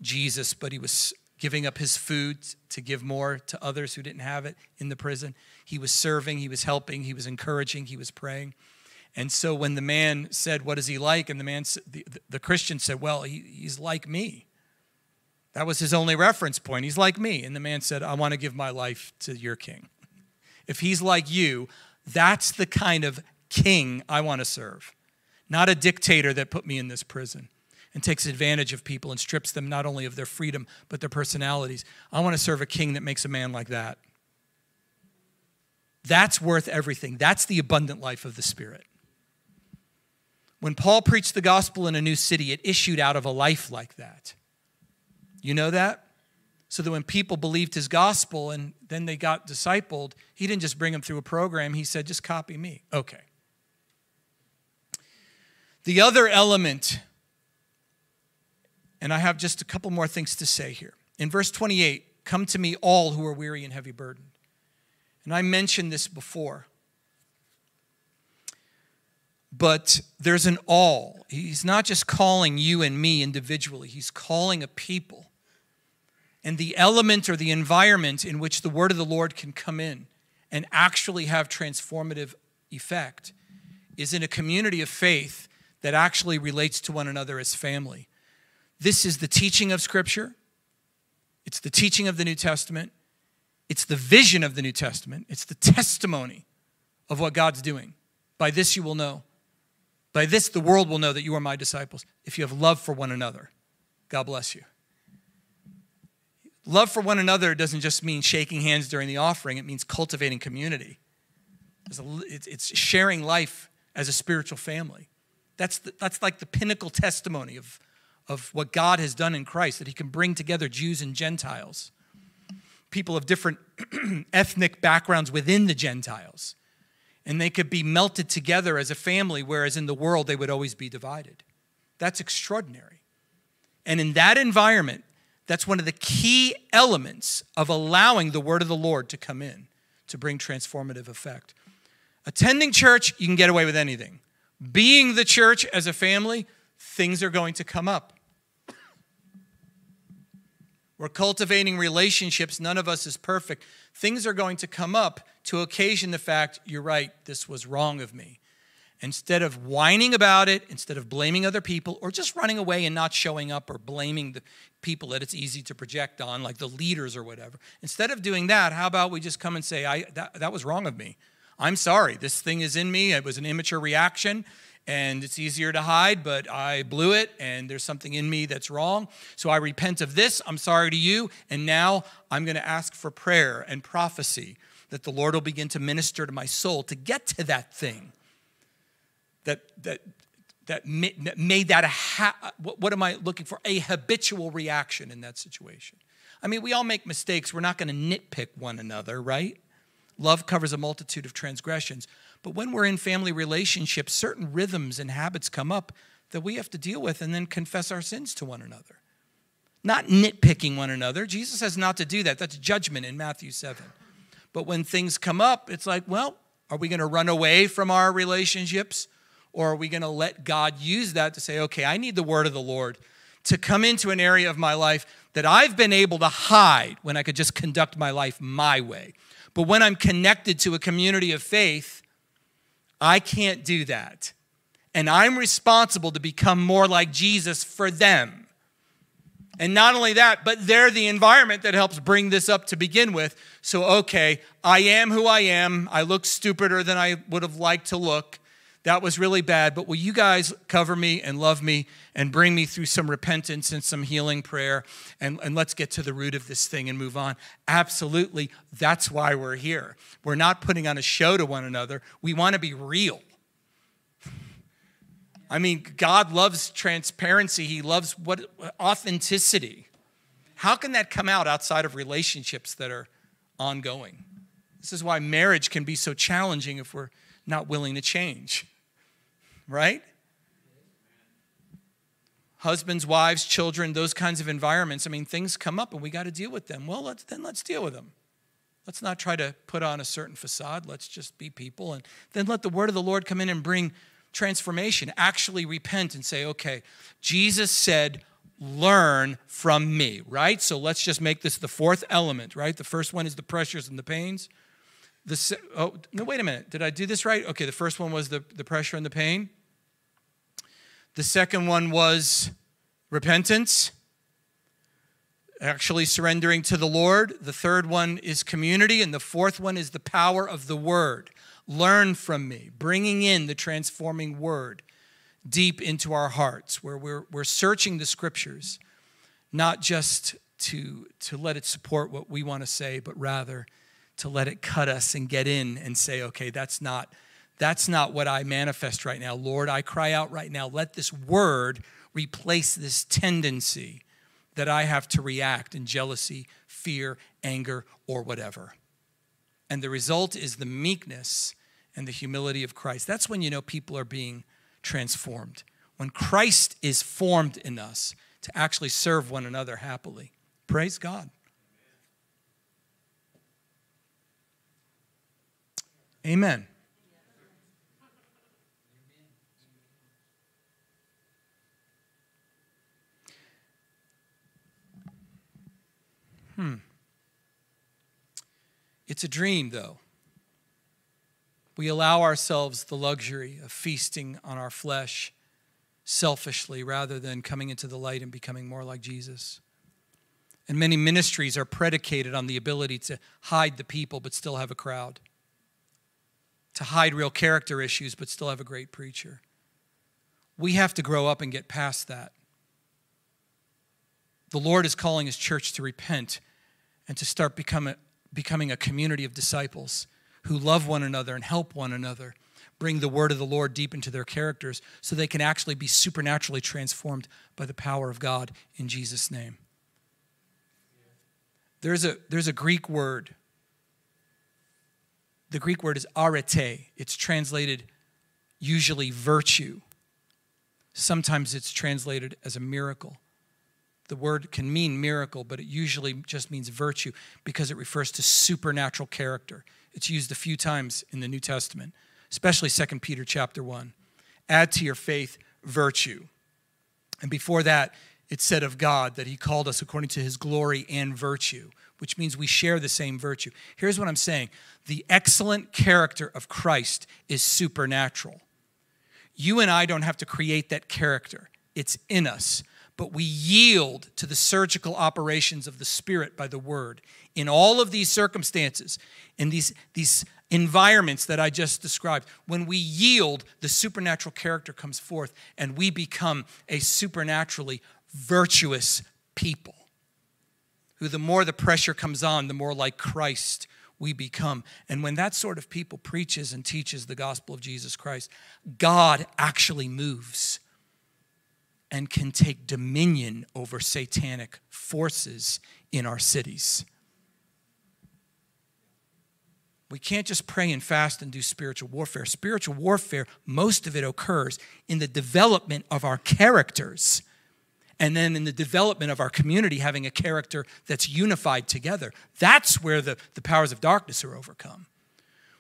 Jesus, but he was giving up his food to give more to others who didn't have it in the prison. He was serving, he was helping, he was encouraging, he was praying. And so when the man said, What is he like? And the man, the, the Christian said, Well, he, he's like me. That was his only reference point. He's like me. And the man said, I want to give my life to your king. If he's like you, that's the kind of king I want to serve, not a dictator that put me in this prison and takes advantage of people and strips them not only of their freedom, but their personalities. I want to serve a king that makes a man like that. That's worth everything. That's the abundant life of the Spirit. When Paul preached the gospel in a new city, it issued out of a life like that. You know that? So that when people believed his gospel and then they got discipled, he didn't just bring them through a program, he said, just copy me. Okay. The other element, and I have just a couple more things to say here. In verse 28, come to me all who are weary and heavy burdened. And I mentioned this before. But there's an all. He's not just calling you and me individually, he's calling a people. And the element or the environment in which the word of the Lord can come in and actually have transformative effect is in a community of faith that actually relates to one another as family. This is the teaching of Scripture, it's the teaching of the New Testament, it's the vision of the New Testament, it's the testimony of what God's doing. By this you will know. By this the world will know that you are my disciples if you have love for one another. God bless you. Love for one another doesn't just mean shaking hands during the offering, it means cultivating community. It's sharing life as a spiritual family. That's, the, that's like the pinnacle testimony of, of what God has done in Christ, that He can bring together Jews and Gentiles, people of different ethnic backgrounds within the Gentiles. And they could be melted together as a family, whereas in the world they would always be divided. That's extraordinary. And in that environment, that's one of the key elements of allowing the word of the Lord to come in to bring transformative effect. Attending church, you can get away with anything. Being the church as a family, things are going to come up. We're cultivating relationships. None of us is perfect. Things are going to come up to occasion the fact, you're right, this was wrong of me. Instead of whining about it, instead of blaming other people, or just running away and not showing up or blaming the people that it's easy to project on, like the leaders or whatever, instead of doing that, how about we just come and say, I, that, that was wrong of me. I'm sorry. This thing is in me. It was an immature reaction and it's easier to hide, but I blew it, and there's something in me that's wrong. So I repent of this. I'm sorry to you. And now I'm going to ask for prayer and prophecy that the Lord will begin to minister to my soul to get to that thing that, that, that made that a, ha- what am I looking for? A habitual reaction in that situation. I mean, we all make mistakes. We're not going to nitpick one another, right? Love covers a multitude of transgressions. But when we're in family relationships, certain rhythms and habits come up that we have to deal with and then confess our sins to one another. Not nitpicking one another. Jesus says not to do that. That's judgment in Matthew 7. But when things come up, it's like, well, are we going to run away from our relationships? Or are we going to let God use that to say, okay, I need the word of the Lord to come into an area of my life that I've been able to hide when I could just conduct my life my way. But when I'm connected to a community of faith, I can't do that. And I'm responsible to become more like Jesus for them. And not only that, but they're the environment that helps bring this up to begin with. So, okay, I am who I am. I look stupider than I would have liked to look. That was really bad, but will you guys cover me and love me and bring me through some repentance and some healing prayer? And, and let's get to the root of this thing and move on. Absolutely. That's why we're here. We're not putting on a show to one another, we want to be real. I mean, God loves transparency, He loves what authenticity. How can that come out outside of relationships that are ongoing? This is why marriage can be so challenging if we're not willing to change right? Husbands, wives, children, those kinds of environments. I mean, things come up and we got to deal with them. Well, let's, then let's deal with them. Let's not try to put on a certain facade. Let's just be people and then let the word of the Lord come in and bring transformation. Actually repent and say, okay, Jesus said, learn from me, right? So let's just make this the fourth element, right? The first one is the pressures and the pains. The, oh, no, wait a minute. Did I do this right? Okay, the first one was the, the pressure and the pain. The second one was repentance. actually surrendering to the Lord. The third one is community. And the fourth one is the power of the word. Learn from me, bringing in the transforming word deep into our hearts, where we're, we're searching the scriptures, not just to, to let it support what we want to say, but rather to let it cut us and get in and say, okay, that's not, that's not what I manifest right now. Lord, I cry out right now, let this word replace this tendency that I have to react in jealousy, fear, anger, or whatever. And the result is the meekness and the humility of Christ. That's when you know people are being transformed. When Christ is formed in us to actually serve one another happily. Praise God. Amen. Hmm. It's a dream, though. We allow ourselves the luxury of feasting on our flesh selfishly rather than coming into the light and becoming more like Jesus. And many ministries are predicated on the ability to hide the people but still have a crowd, to hide real character issues but still have a great preacher. We have to grow up and get past that. The Lord is calling His church to repent and to start become becoming a community of disciples who love one another and help one another, bring the word of the Lord deep into their characters so they can actually be supernaturally transformed by the power of God in Jesus' name. There's a, there's a Greek word. The Greek word is arete. It's translated usually virtue. Sometimes it's translated as a miracle. The word can mean miracle, but it usually just means virtue because it refers to supernatural character. It's used a few times in the New Testament, especially 2 Peter chapter 1. Add to your faith virtue. And before that, it said of God that he called us according to his glory and virtue, which means we share the same virtue. Here's what I'm saying the excellent character of Christ is supernatural. You and I don't have to create that character, it's in us but we yield to the surgical operations of the Spirit by the Word. In all of these circumstances, in these, these environments that I just described, when we yield, the supernatural character comes forth and we become a supernaturally virtuous people. Who, the more the pressure comes on, the more like Christ we become. And when that sort of people preaches and teaches the gospel of Jesus Christ, God actually moves and can take dominion over satanic forces in our cities. We can't just pray and fast and do spiritual warfare. Spiritual warfare, most of it occurs in the development of our characters and then in the development of our community having a character that's unified together. That's where the, the powers of darkness are overcome.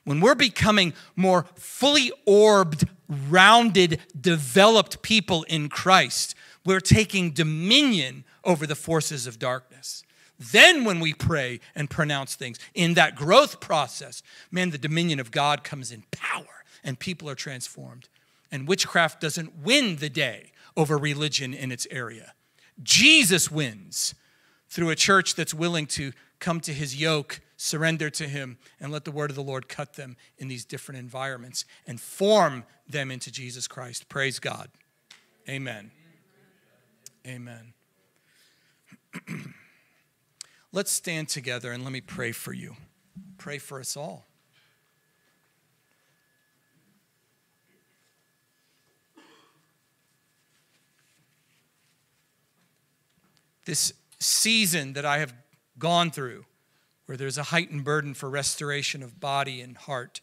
When we're becoming more fully orbed, rounded, developed people in Christ, we're taking dominion over the forces of darkness. Then, when we pray and pronounce things in that growth process, man, the dominion of God comes in power and people are transformed. And witchcraft doesn't win the day over religion in its area. Jesus wins through a church that's willing to come to his yoke surrender to Him, and let the word of the Lord cut them in these different environments and form them into Jesus Christ. Praise God. Amen. Amen. Let's stand together and let me pray for you. Pray for us all. This season that I have gone through where there's a heightened burden for restoration of body and heart.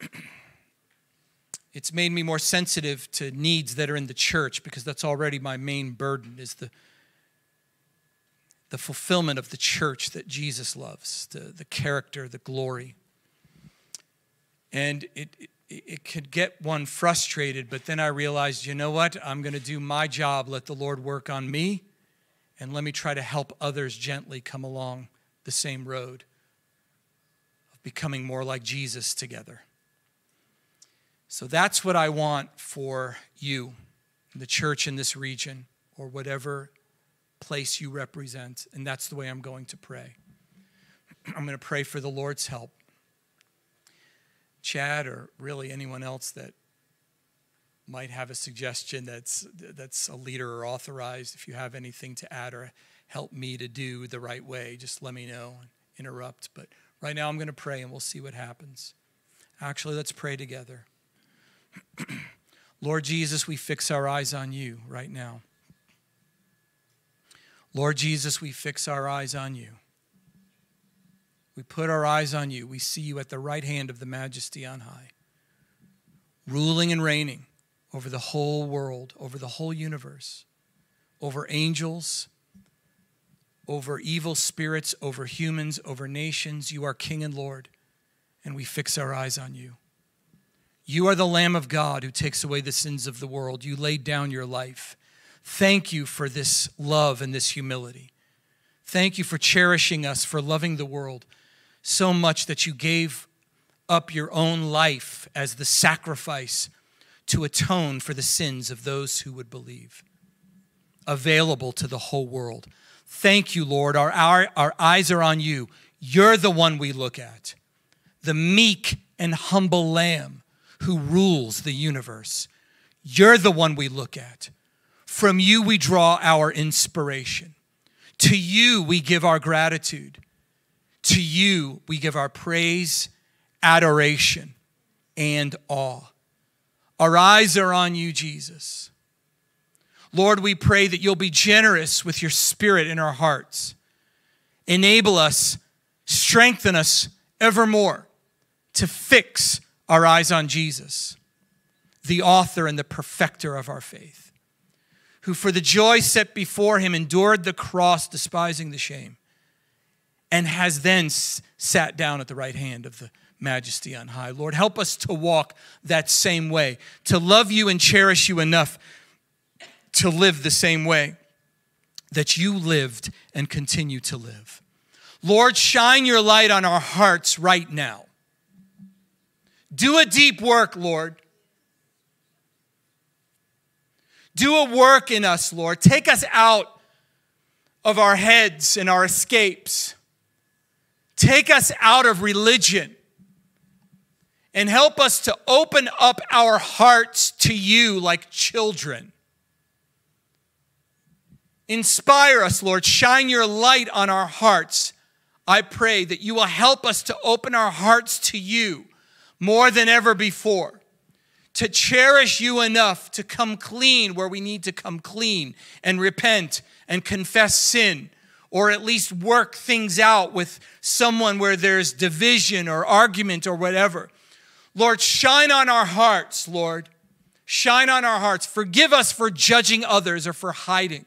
it's made me more sensitive to needs that are in the church because that's already my main burden is the the fulfillment of the church that Jesus loves, the, the character, the glory. And it, it, it could get one frustrated, but then I realized, you know what? I'm going to do my job, let the Lord work on me and let me try to help others gently come along the same road of becoming more like Jesus together. So that's what I want for you, the church in this region, or whatever place you represent. And that's the way I'm going to pray. I'm going to pray for the Lord's help. Chad, or really anyone else that might have a suggestion that's, that's a leader or authorized, if you have anything to add or help me to do the right way, just let me know and interrupt. But right now I'm going to pray and we'll see what happens. Actually, let's pray together. Lord Jesus, we fix our eyes on you right now. Lord Jesus, we fix our eyes on you. We put our eyes on you. We see you at the right hand of the majesty on high, ruling and reigning over the whole world, over the whole universe, over angels, over evil spirits, over humans, over nations. You are King and Lord, and we fix our eyes on you. You are the Lamb of God who takes away the sins of the world. You laid down your life. Thank you for this love and this humility. Thank you for cherishing us, for loving the world so much that you gave up your own life as the sacrifice to atone for the sins of those who would believe, available to the whole world. Thank you, Lord. Our, our, our eyes are on you. You're the one we look at, the meek and humble Lamb who rules the universe. You're the one we look at. From you, we draw our inspiration. To you, we give our gratitude. To you, we give our praise, adoration, and awe. Our eyes are on you, Jesus. Lord, we pray that you'll be generous with your spirit in our hearts. Enable us, strengthen us evermore to fix our eyes on Jesus, the author and the perfecter of our faith, who for the joy set before him endured the cross, despising the shame, and has then sat down at the right hand of the majesty on high. Lord, help us to walk that same way, to love you and cherish you enough to live the same way that you lived and continue to live. Lord, shine your light on our hearts right now. Do a deep work, Lord. Do a work in us, Lord. Take us out of our heads and our escapes. Take us out of religion and help us to open up our hearts to you like children. Inspire us, Lord. Shine your light on our hearts. I pray that you will help us to open our hearts to you more than ever before, to cherish you enough to come clean where we need to come clean and repent and confess sin, or at least work things out with someone where there's division or argument or whatever. Lord, shine on our hearts, Lord. Shine on our hearts. Forgive us for judging others or for hiding,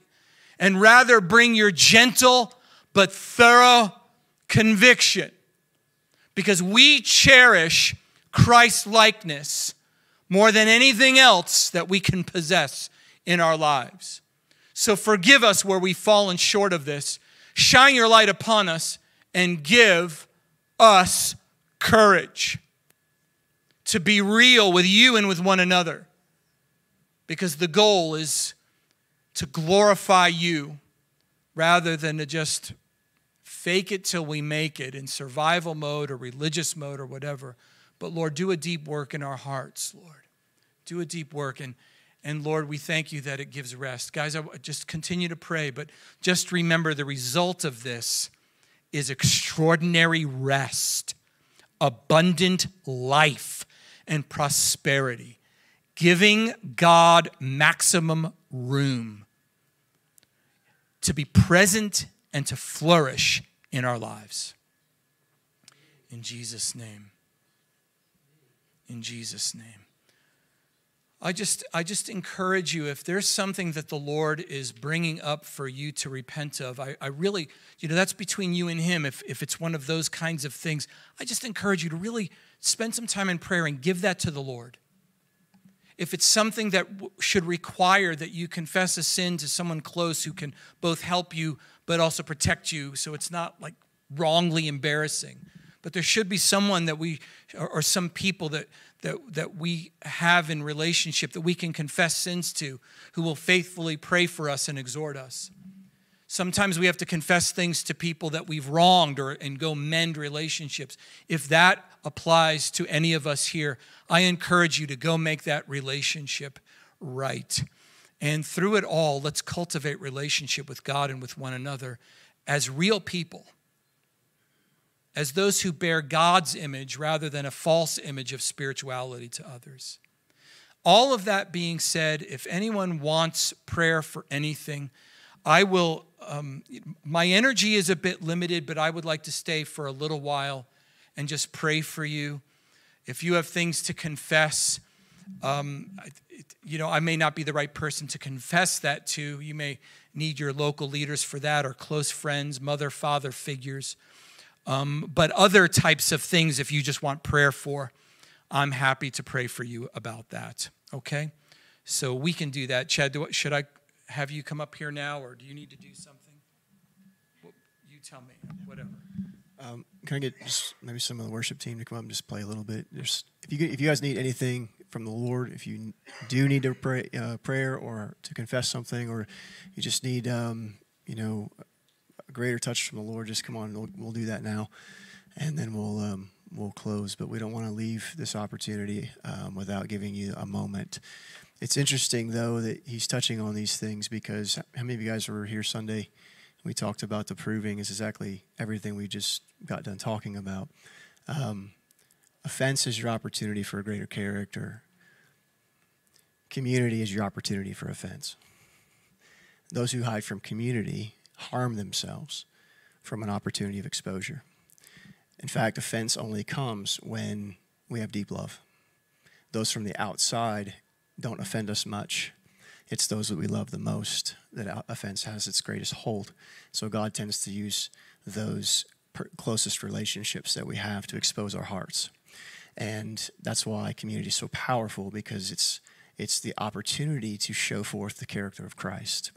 and rather bring your gentle but thorough conviction because we cherish Christ likeness more than anything else that we can possess in our lives. So forgive us where we've fallen short of this. Shine your light upon us and give us courage to be real with you and with one another. Because the goal is to glorify you rather than to just fake it till we make it in survival mode or religious mode or whatever. But Lord, do a deep work in our hearts, Lord. Do a deep work. And, and Lord, we thank you that it gives rest. Guys, I just continue to pray, but just remember the result of this is extraordinary rest, abundant life and prosperity, giving God maximum room to be present and to flourish in our lives. In Jesus' name. In Jesus' name. I just, I just encourage you if there's something that the Lord is bringing up for you to repent of, I, I really, you know, that's between you and Him. If, if it's one of those kinds of things, I just encourage you to really spend some time in prayer and give that to the Lord. If it's something that should require that you confess a sin to someone close who can both help you but also protect you so it's not like wrongly embarrassing. But there should be someone that we, or, some people that, that, that we have in relationship that we can confess sins to who will faithfully pray for us and exhort us. Sometimes we have to confess things to people that we've wronged or and go mend relationships. If that applies to any of us here, I encourage you to go make that relationship right. And through it all, let's cultivate relationship with God and with one another as real people, as those who bear God's image rather than a false image of spirituality to others. All of that being said, if anyone wants prayer for anything, I will, um, my energy is a bit limited, but I would like to stay for a little while and just pray for you. If you have things to confess, um, you know, I may not be the right person to confess that to. You may need your local leaders for that or close friends, mother, father figures. Um, but other types of things, if you just want prayer for, I'm happy to pray for you about that. Okay? So we can do that. Chad, do, should I have you come up here now or do you need to do something? Well, you tell me, whatever. Um, can I get just maybe some of the worship team to come up and just play a little bit? There's, if you if you guys need anything from the Lord, if you do need to pray uh, prayer or to confess something, or you just need um, you know a greater touch from the Lord, just come on. We'll, we'll do that now, and then we'll um, we'll close. But we don't want to leave this opportunity um, without giving you a moment. It's interesting though that he's touching on these things because how many of you guys were here Sunday? we talked about the proving is exactly everything we just got done talking about. Um, offense is your opportunity for a greater character. Community is your opportunity for offense. Those who hide from community harm themselves from an opportunity of exposure. In fact, offense only comes when we have deep love. Those from the outside don't offend us much it's those that we love the most that offense has its greatest hold. So God tends to use those closest relationships that we have to expose our hearts. And that's why community is so powerful because it's it's the opportunity to show forth the character of Christ.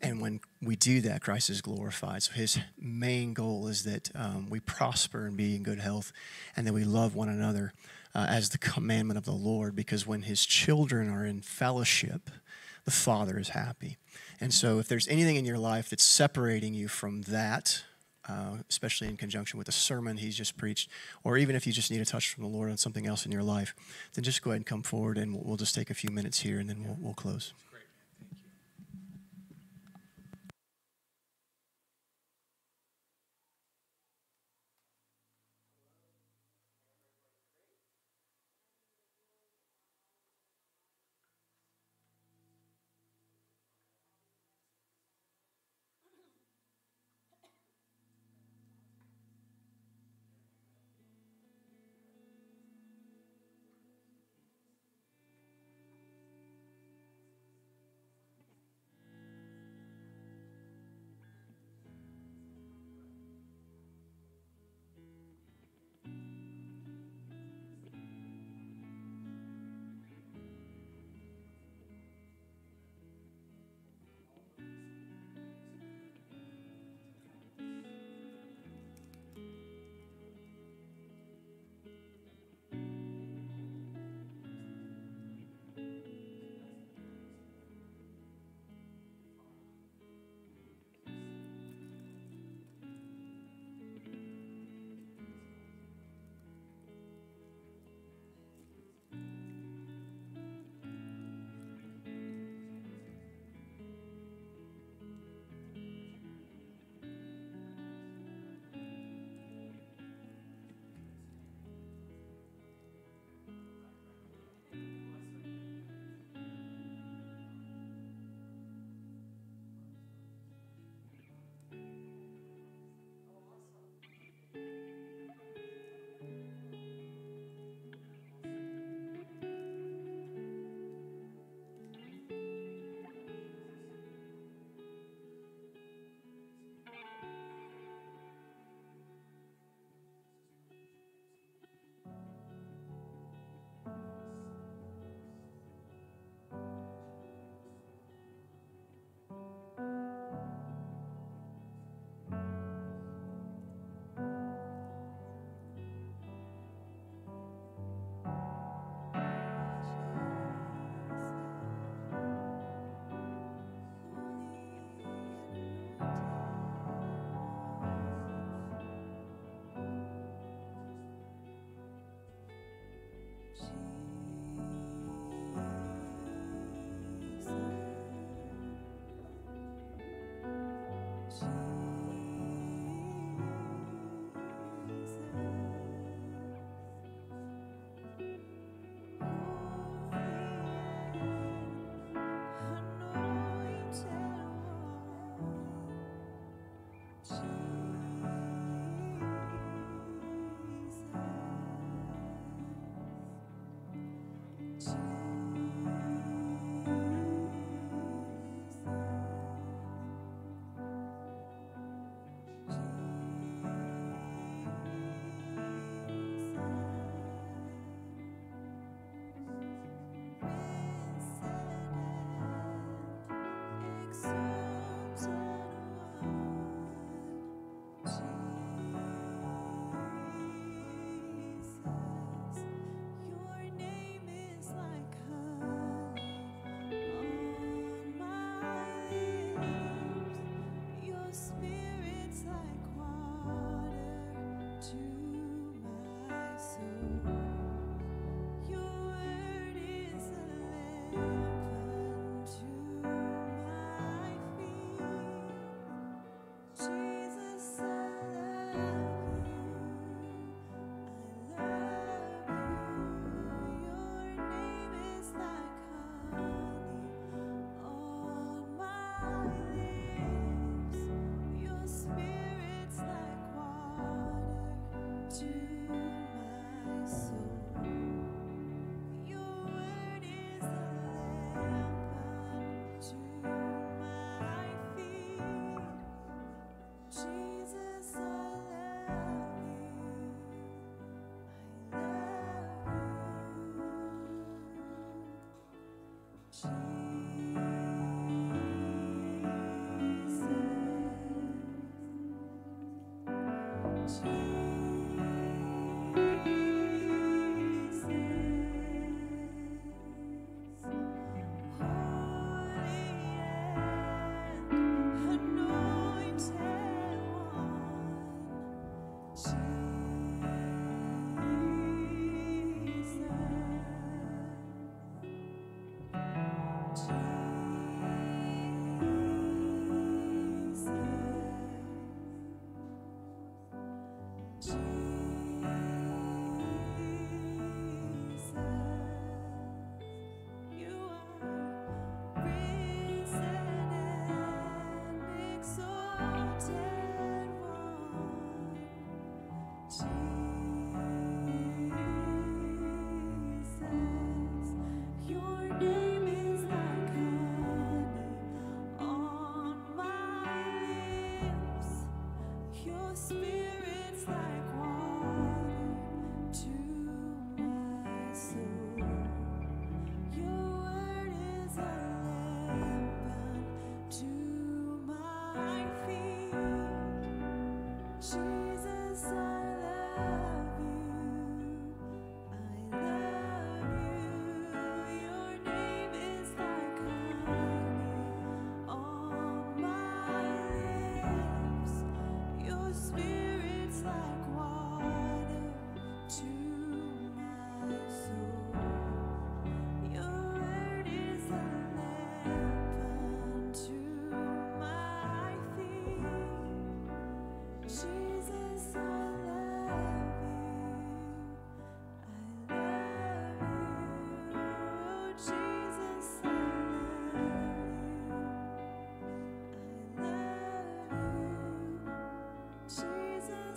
And when we do that, Christ is glorified. So his main goal is that um, we prosper and be in good health and that we love one another uh, as the commandment of the Lord. Because when his children are in fellowship, the Father is happy. And so, if there's anything in your life that's separating you from that, uh, especially in conjunction with the sermon he's just preached, or even if you just need a touch from the Lord on something else in your life, then just go ahead and come forward and we'll, we'll just take a few minutes here and then we'll, we'll close.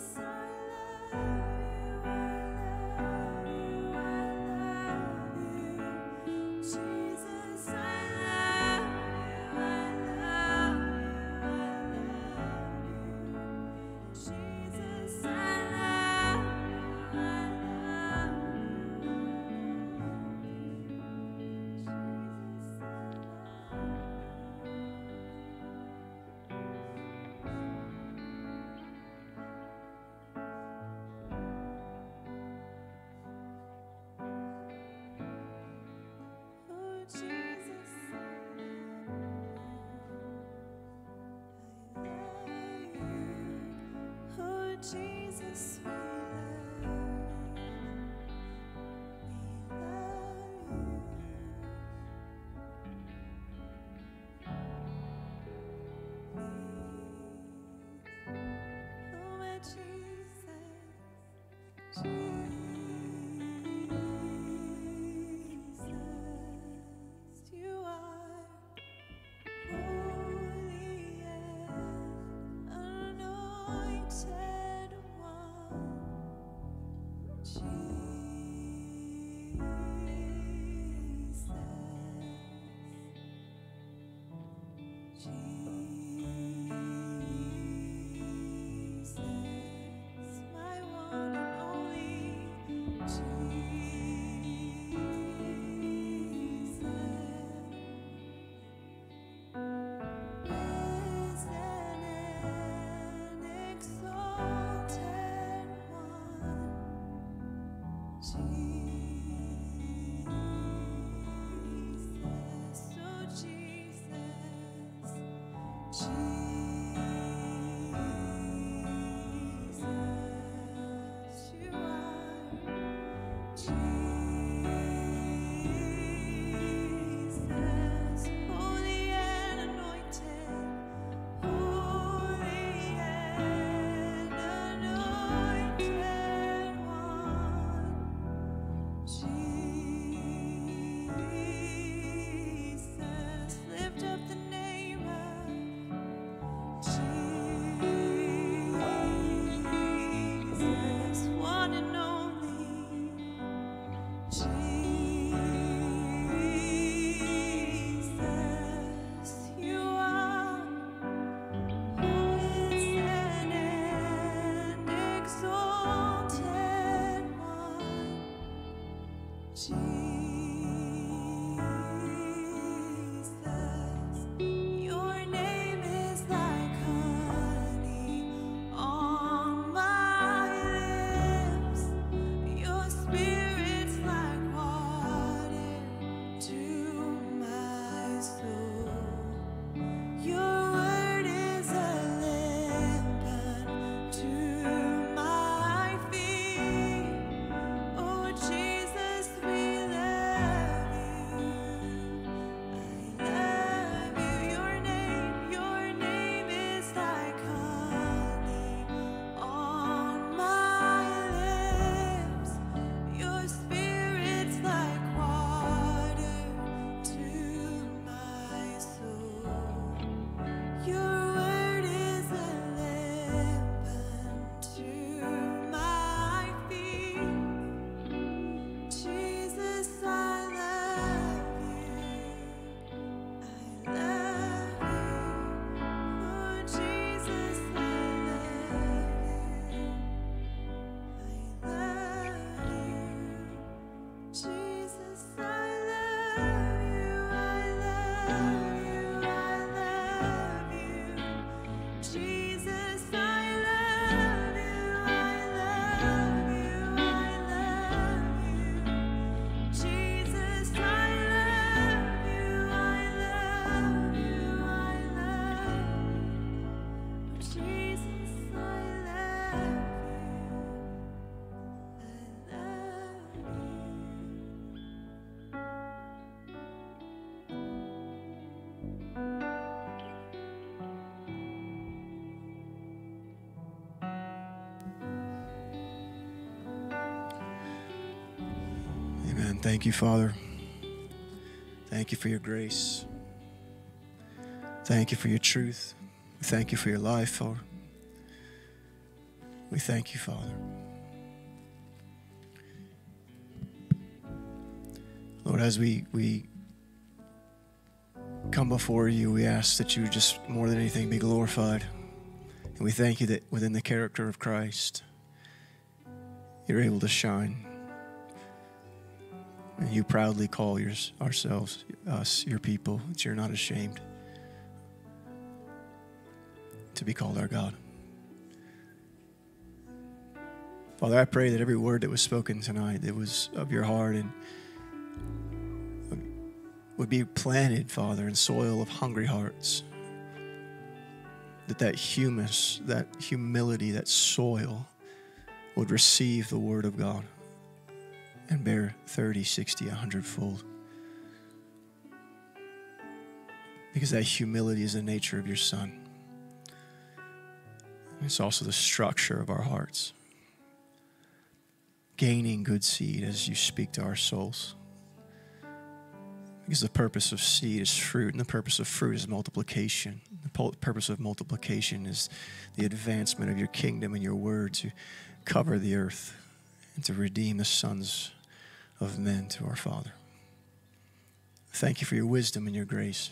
sun. Jesus, we love. Thank you, Father. Thank you for your grace. Thank you for your truth. Thank you for your life, Father. We thank you, Father. Lord, as we, we come before you, we ask that you just more than anything be glorified. And we thank you that within the character of Christ, you're able to shine. And you proudly call yours, ourselves, us, your people, that you're not ashamed to be called our God. Father, I pray that every word that was spoken tonight that was of your heart and would be planted, Father, in soil of hungry hearts. That that humus, that humility, that soil would receive the word of God and bear 30, 60, 100 fold. Because that humility is the nature of your Son. It's also the structure of our hearts. Gaining good seed as you speak to our souls. Because the purpose of seed is fruit, and the purpose of fruit is multiplication. The purpose of multiplication is the advancement of your kingdom and your word to cover the earth and to redeem the sons of men to our Father. Thank you for your wisdom and your grace.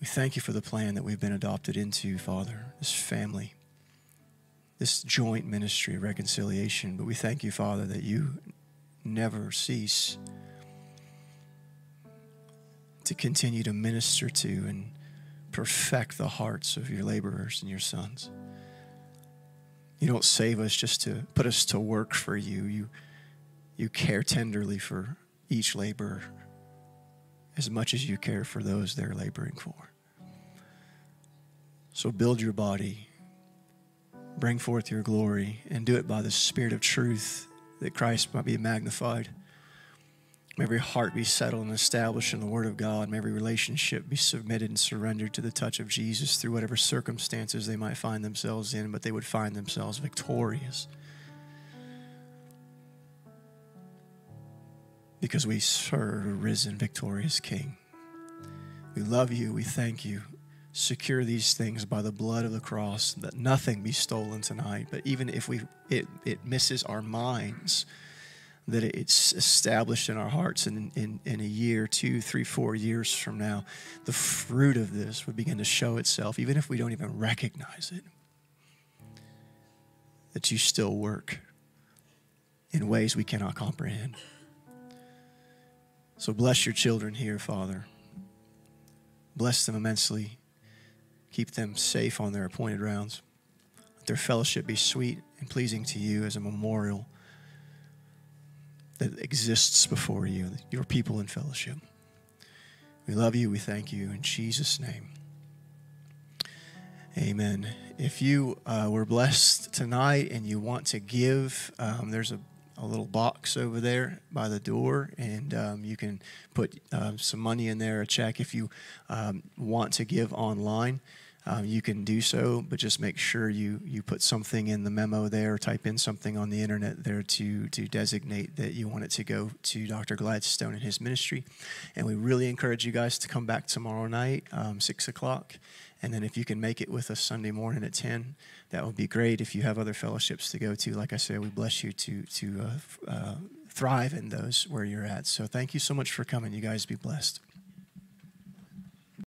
We thank you for the plan that we've been adopted into, Father, this family, this joint ministry of reconciliation. But we thank you, Father, that you never cease to continue to minister to and perfect the hearts of your laborers and your sons. You don't save us just to put us to work for you. You, you care tenderly for each laborer as much as you care for those they're laboring for. So build your body, bring forth your glory, and do it by the Spirit of truth that Christ might be magnified. May every heart be settled and established in the Word of God. May every relationship be submitted and surrendered to the touch of Jesus through whatever circumstances they might find themselves in, but they would find themselves victorious. Because we serve a risen, victorious King. We love you. We thank you. Secure these things by the blood of the cross, that nothing be stolen tonight. But even if we it, it misses our minds, that it's established in our hearts and in, in, in, a year, two, three, four years from now, the fruit of this would begin to show itself, even if we don't even recognize it. That you still work in ways we cannot comprehend. So bless your children here, Father. Bless them immensely. Keep them safe on their appointed rounds. Let their fellowship be sweet and pleasing to you as a memorial that exists before you, your people in fellowship. We love you. We thank you in Jesus' name. Amen. If you uh, were blessed tonight and you want to give, um, there's a, a, little box over there by the door, and um, you can put uh, some money in there, a check. If you um, want to give online, um, you can do so, but just make sure you you put something in the memo there, type in something on the internet there to to designate that you want it to go to Dr. Gladstone and his ministry. And we really encourage you guys to come back tomorrow night, um, six o'clock, and then if you can make it with us Sunday morning at ten, that would be great. If you have other fellowships to go to, like I said, we bless you to to uh, uh, thrive in those where you're at. So thank you so much for coming. You guys be blessed.